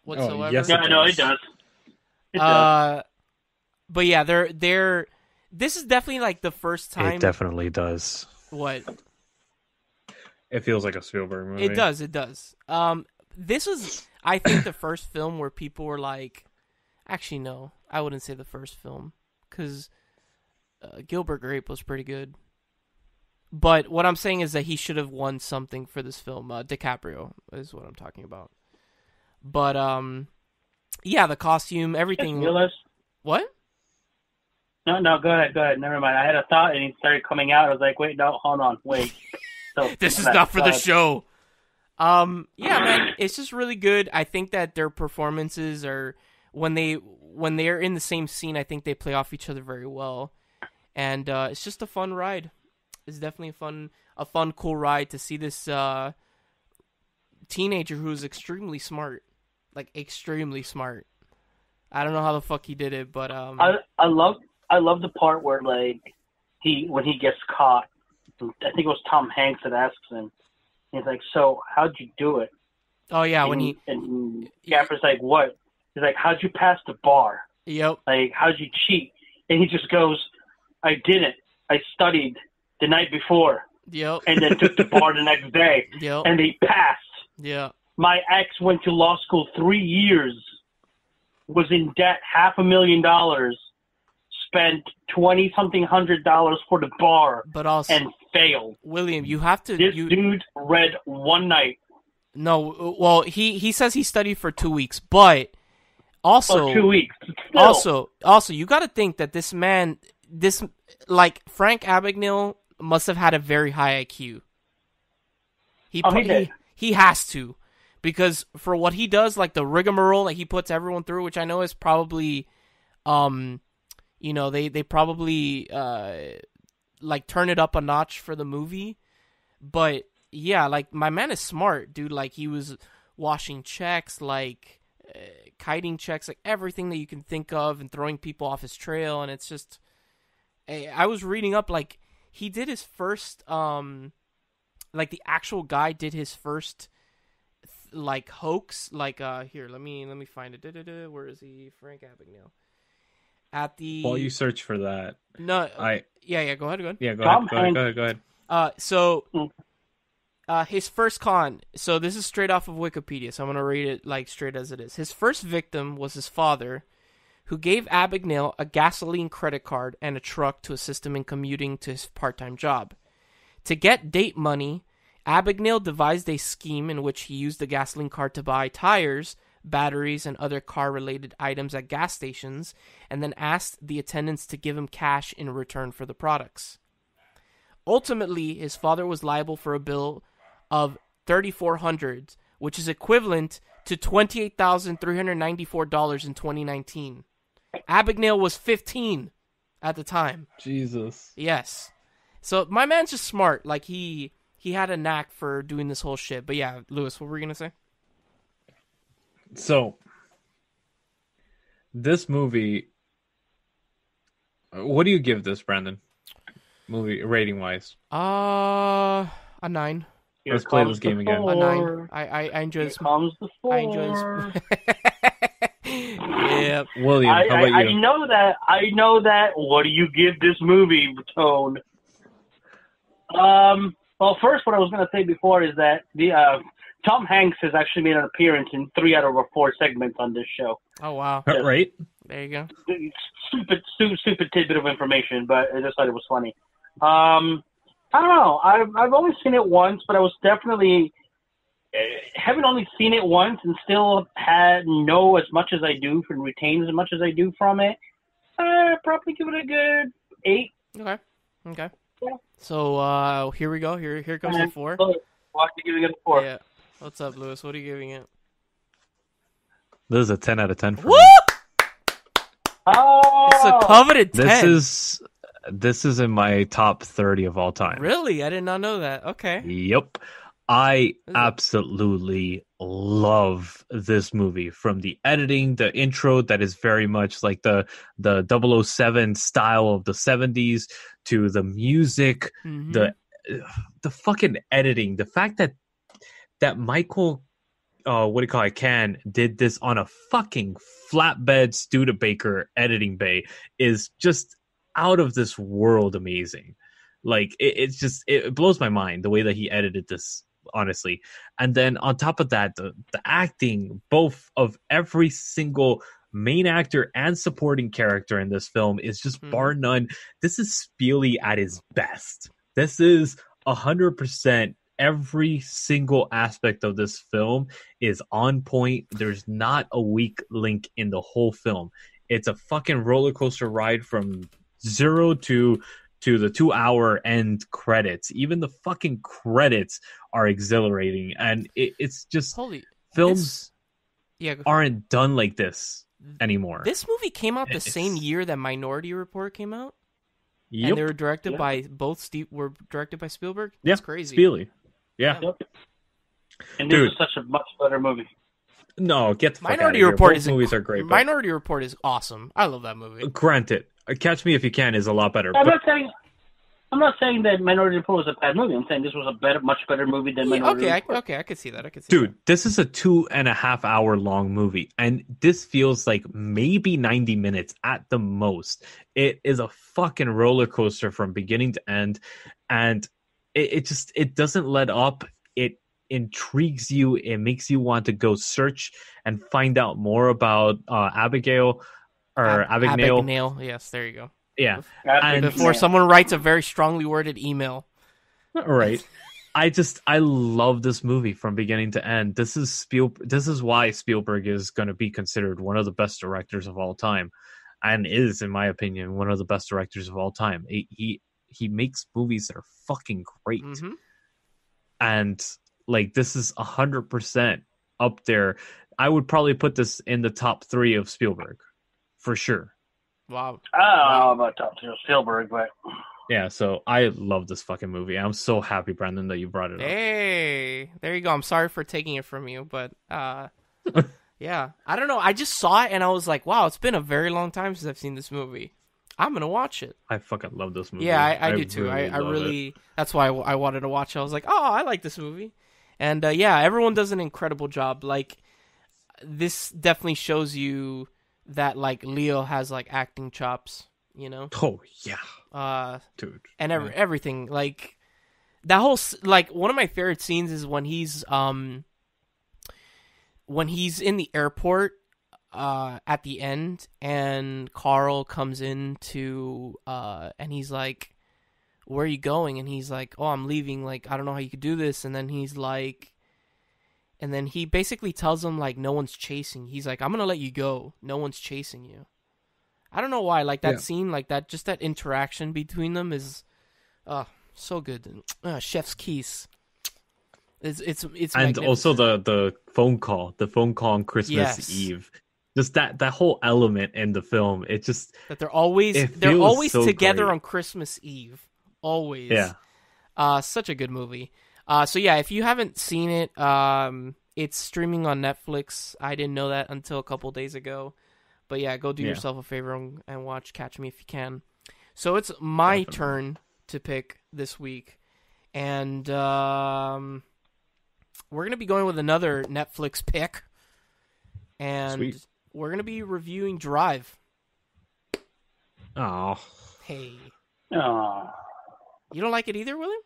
whatsoever. Oh, yes, Yeah, it no, does. it does. It does. uh, but yeah, they're they're. This is definitely like the first time. It definitely does. what It feels like a Spielberg movie. It does. It does. Um, this was, I think, the first film where people were like, actually, no, I wouldn't say the first film because uh, Gilbert Grape was pretty good. But what I'm saying is that he should have won something for this film. Uh, DiCaprio is what I'm talking about. But um, yeah, the costume, everything. What? No, no, go ahead, go ahead. Never mind. I had a thought, and it started coming out. I was like, wait, no, hold on, wait. So this is not for the show. Um, yeah, man, it's just really good. I think that their performances are when they when they're in the same scene. I think they play off each other very well, and uh, it's just a fun ride. It's definitely a fun a fun cool ride to see this uh, teenager who's extremely smart, like extremely smart. I don't know how the fuck he did it, but um, I I love I love the part where like he when he gets caught. I think it was Tom Hanks that asks him. He's like, "So how'd you do it?" oh yeah, when he, and Gaffer's like, "What?" He's like, "How'd you pass the bar? yep, Like, how'd you cheat?" And he just goes, "I didn't. I studied the night before, yep, and then took the bar the next day, yep, and they passed." yeah, My ex went to law school three years, was in debt half a million dollars, spent twenty something hundred dollars for the bar, but also and failed. William, you have to This you dude read one night. No, well he he says he studied for two weeks, but also or two weeks. Still, also also you got to think that this man this like frank abagnale must have had a very high iq he Oh, he he, he has to because for what he does like the rigmarole that he puts everyone through which i know is probably um you know they they probably uh like turn it up a notch for the movie. But yeah like my man is smart dude. Like he was washing checks like uh, kiting checks like everything that you can think of and throwing people off his trail. And it's just eh, i was reading up like he did his first um like the actual guy did his first th- like hoax like uh here let me let me find it Da-da-da. where is he frank abagnale at the While you search for that, no I yeah yeah go ahead go ahead yeah, go ahead, go ahead, go ahead, go ahead. uh, so Mm. uh, his first con. So this is straight off of Wikipedia. So I'm gonna read it like straight as it is. His first victim was his father, who gave Abagnale a gasoline credit card and a truck to assist him in commuting to his part-time job. To get date money, Abagnale devised a scheme in which he used the gasoline card to buy tires, batteries, and other car-related items at gas stations, and then asked the attendants to give him cash in return for the products. Ultimately, his father was liable for a bill of 3400 which is equivalent to $28,394 in 2019. Abagnale was 15 at the time. Jesus. Yes. So my man's just smart. Like he he had a knack for doing this whole shit. But yeah, Luis, what were you going to say? So, this movie. What do you give this, Branden? Movie rating wise. Uh a 9. Here Let's play this game again. A 9. I I, I enjoy Here this. comes the four. I enjoy this. yeah. William, I, how about I you? know that. I know that. What do you give this movie, Tone? Um. Well, first, what I was going to say before is that the uh, Tom Hanks has actually made an appearance in three out of our four segments on this show. Oh wow. right? There you go. Stupid, stupid, stupid tidbit of information, but I just thought it was funny. Um, I don't know. I've I've only seen it once, but I was definitely uh, having only seen it once and still had know as much as I do and retain as much as I do from it. Uh, probably give it a good eight. Okay. Okay. Yeah. So uh here we go. Here here comes the 4. But I'll have it a four. Yeah. What's up, Luis? What are you giving it? This is a ten out of ten for Woo! me. Oh, It's a coveted 10. This is this is in my top thirty of all time. Really? I did not know that. Okay. Yep. I absolutely love this movie from the editing, the intro that is very much like the the 007 style of the 70s to the music, Mhm. the the fucking editing, the fact that that Michael uh what do you call it Kahn did this on a fucking flatbed Studebaker editing bay is just out of this world amazing. Like it, it's just it blows my mind the way that he edited this honestly. And then on top of that the the acting both of every single main actor and supporting character in this film is just Mhm. bar none. This is Spieley at his best. This is a hundred percent every single aspect of this film is on point. There's not a weak link in the whole film. It's a fucking roller coaster ride from zero to to the two hour end credits. Even the fucking credits are exhilarating, and it, it's just Holy films yeah. aren't done like this anymore. This movie came out the It's- same year that Minority Report came out, yep, and they were directed Yeah. by both Steve were directed by Spielberg. Yeah, That's crazy. Spieley. Yeah. Yep. And this Dude. is such a much better movie. No, get the fuck Minority outta here. Report Both is movies inc- are great. But Minority Report is awesome. I love that movie. granted, Catch Me If You Can is a lot better. I'm but- not saying. I'm not saying that Minority Report was a bad movie. I'm saying this was a better, much better movie than Yeah, Minority okay, I, Report. okay, I could see that. I could see Dude, this is a two and a half hour long movie, and this feels like maybe 90 minutes at the most. It is a fucking roller coaster from beginning to end, and it, it just it doesn't let up. It intrigues you, it makes you want to go search and find out more about uh, Abigail or Ab- Abigail. Abagnale, Yes, there you go. Yeah, And- Before someone writes a very strongly worded email. right. I just i love this movie from beginning to end. This is spiel this is why spielberg is going to be considered one of the best directors of all time and is in my opinion one of the best directors of all time. He he, he makes movies that are fucking great. Hmm and like this is a hundred percent up there. I would probably put this in the top three of spielberg for sure Wow. I don't know about Top Zero Spielberg, but yeah so i love this fucking movie i'm so happy branden that you brought it up Hey, there you go. I'm sorry for taking it from you, but uh, yeah, I don't know. I just saw it and I was like, wow, it's been a very long time since I've seen this movie. I'm gonna watch it. i fucking love this movie Yeah, I, I, do too. I, I love it. really. That's why I, I wanted to watch it. I was like, oh, I like this movie, and uh, yeah, everyone does an incredible job. Like, this definitely shows you that like Leo has like acting chops. You know, Oh yeah, uh, dude. and every, everything like that whole s- like one of my favorite scenes is when he's um when he's in the airport uh at the end and Carl comes in to uh and he's like where are you going and he's like oh I'm leaving like I don't know how you could do this and then he's like and then he basically tells him like no one's chasing he's like I'm going to let you go no one's chasing you I don't know why like that Yeah. scene like that just that interaction between them is uh so good uh, chef's keys it's it's it's and also the the phone call, the phone call on Christmas Yes. Eve. Just that that whole element in the film, it just that they're always they're always so together great. on Christmas Eve. Always. yeah. Uh such a good movie. Uh so yeah, if you haven't seen it, um it's streaming on Netflix. I didn't know that until a couple days ago. But yeah, go do Yeah. yourself a favor and, and watch Catch Me If You Can. So it's my Definitely. turn to pick this week. And um we're going to be going with another Netflix pick. And Sweet. we're going to be reviewing Drive. Oh, Hey. oh, You don't like it either, William?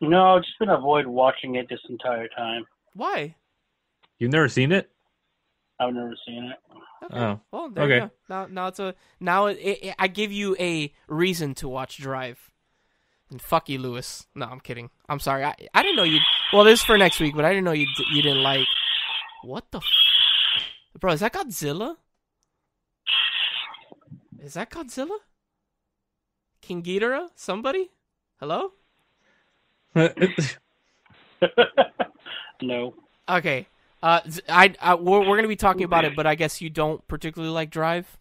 No, I've just been avoid watching it this entire time. Why? you've never seen it? I've never seen it. Okay. Oh, well, there you okay. go. Now, now it's a now it, it, I give you a reason to watch Drive. And fuck you, Luis. No, I'm kidding. I'm sorry. I I didn't know you. Well, this is for next week, but I didn't know you you didn't like. What the, f- bro? Is that Godzilla? Is that Godzilla? King Ghidorah? Somebody? Hello? no. Okay. Uh, z- I, I we're, we're gonna be talking about it, but I guess you don't particularly like Drive.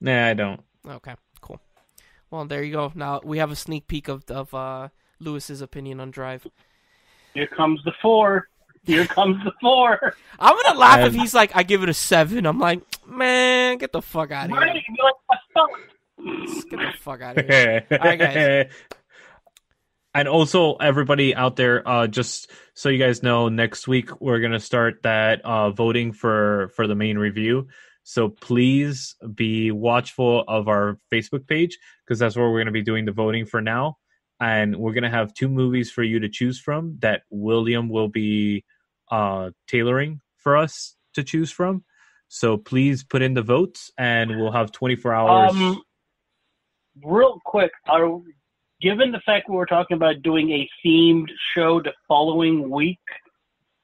nah, I don't. Okay, cool. Well, there you go. Now we have a sneak peek of of uh, Luis's opinion on Drive. Here comes the four. Here comes the four. I'm gonna laugh if he's like, I give it a seven. I'm like, man, get the fuck out of here. You're like, "I felt-" Just get the fuck out of here. right, guys. And also, everybody out there, uh, just so you guys know, next week we're gonna start that uh, voting for for the main review. So please be watchful of our Facebook page because that's where we're gonna be doing the voting for now. And we're gonna have two movies for you to choose from that William will be uh, tailoring for us to choose from. So please put in the votes, and we'll have 24 hours. Um, real quick, are given the fact we were talking about doing a themed show the following week,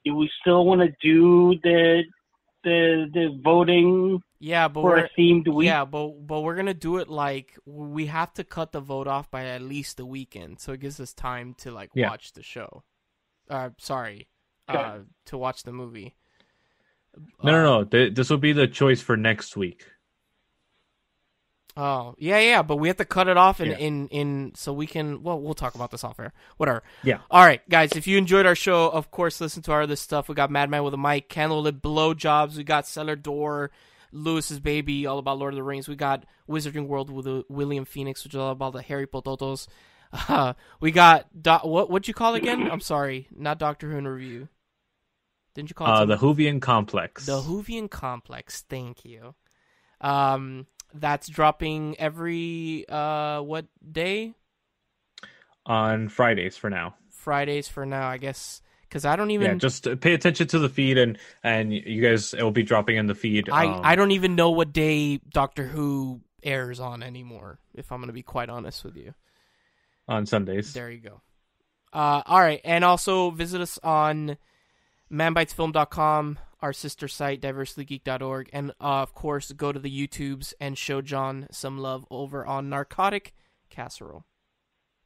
do we still want to do the the the voting Yeah, but for we're a themed week? yeah, but but we're gonna do it like we have to cut the vote off by at least the weekend, so it gives us time to like Yeah. watch the show. Uh, sorry, Okay. uh, to watch the movie. No, Uh, no, no. This will be the choice for next week. Oh yeah, yeah, but we have to cut it off in Yeah. in in so we can. Well, we'll talk about this off air. Whatever. Yeah. All right, guys. If you enjoyed our show, of course, listen to our other stuff. We got Madman with a Mic, Candlelit Blowjobs. We got Cellar Door, Luis's Baby, all about Lord of the Rings. We got Wizarding World with uh, William Phoenix, which is all about the Harry Pototos. Uh, we got Do- what what'd you call it again? I'm sorry, not Doctor Who in review. Didn't you call it Uh, something? the Whovian Complex. The Whovian Complex. Thank you. Um, that's dropping every uh what day? on Fridays for now. Fridays for now, I guess. Because I don't even yeah, just pay attention to the feed, and and you guys, it will be dropping in the feed. I um, I don't even know what day Doctor Who airs on anymore. If I'm gonna be quite honest with you. on Sundays. There you go. Uh, all right, and also visit us on manbitesfilm.com, our sister site, diversitygeek.org, and uh, of course, go to the YouTubes and show John some love over on Narcotic Casserole.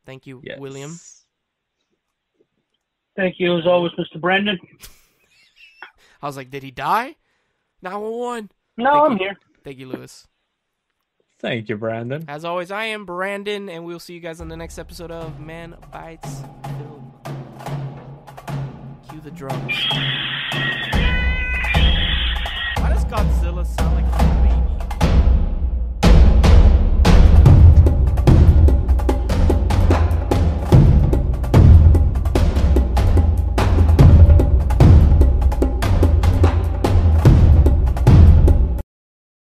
Thank you, Yes. William. Thank you as always, Mr. Branden. I was like, did he die? 911. No, Thank I'm you. here. Thank you, Luis. Thank you, Branden. As always, I am Branden, and we'll see you guys on the next episode of Man Bites Film. Cue the drums. Godzilla sound like a baby?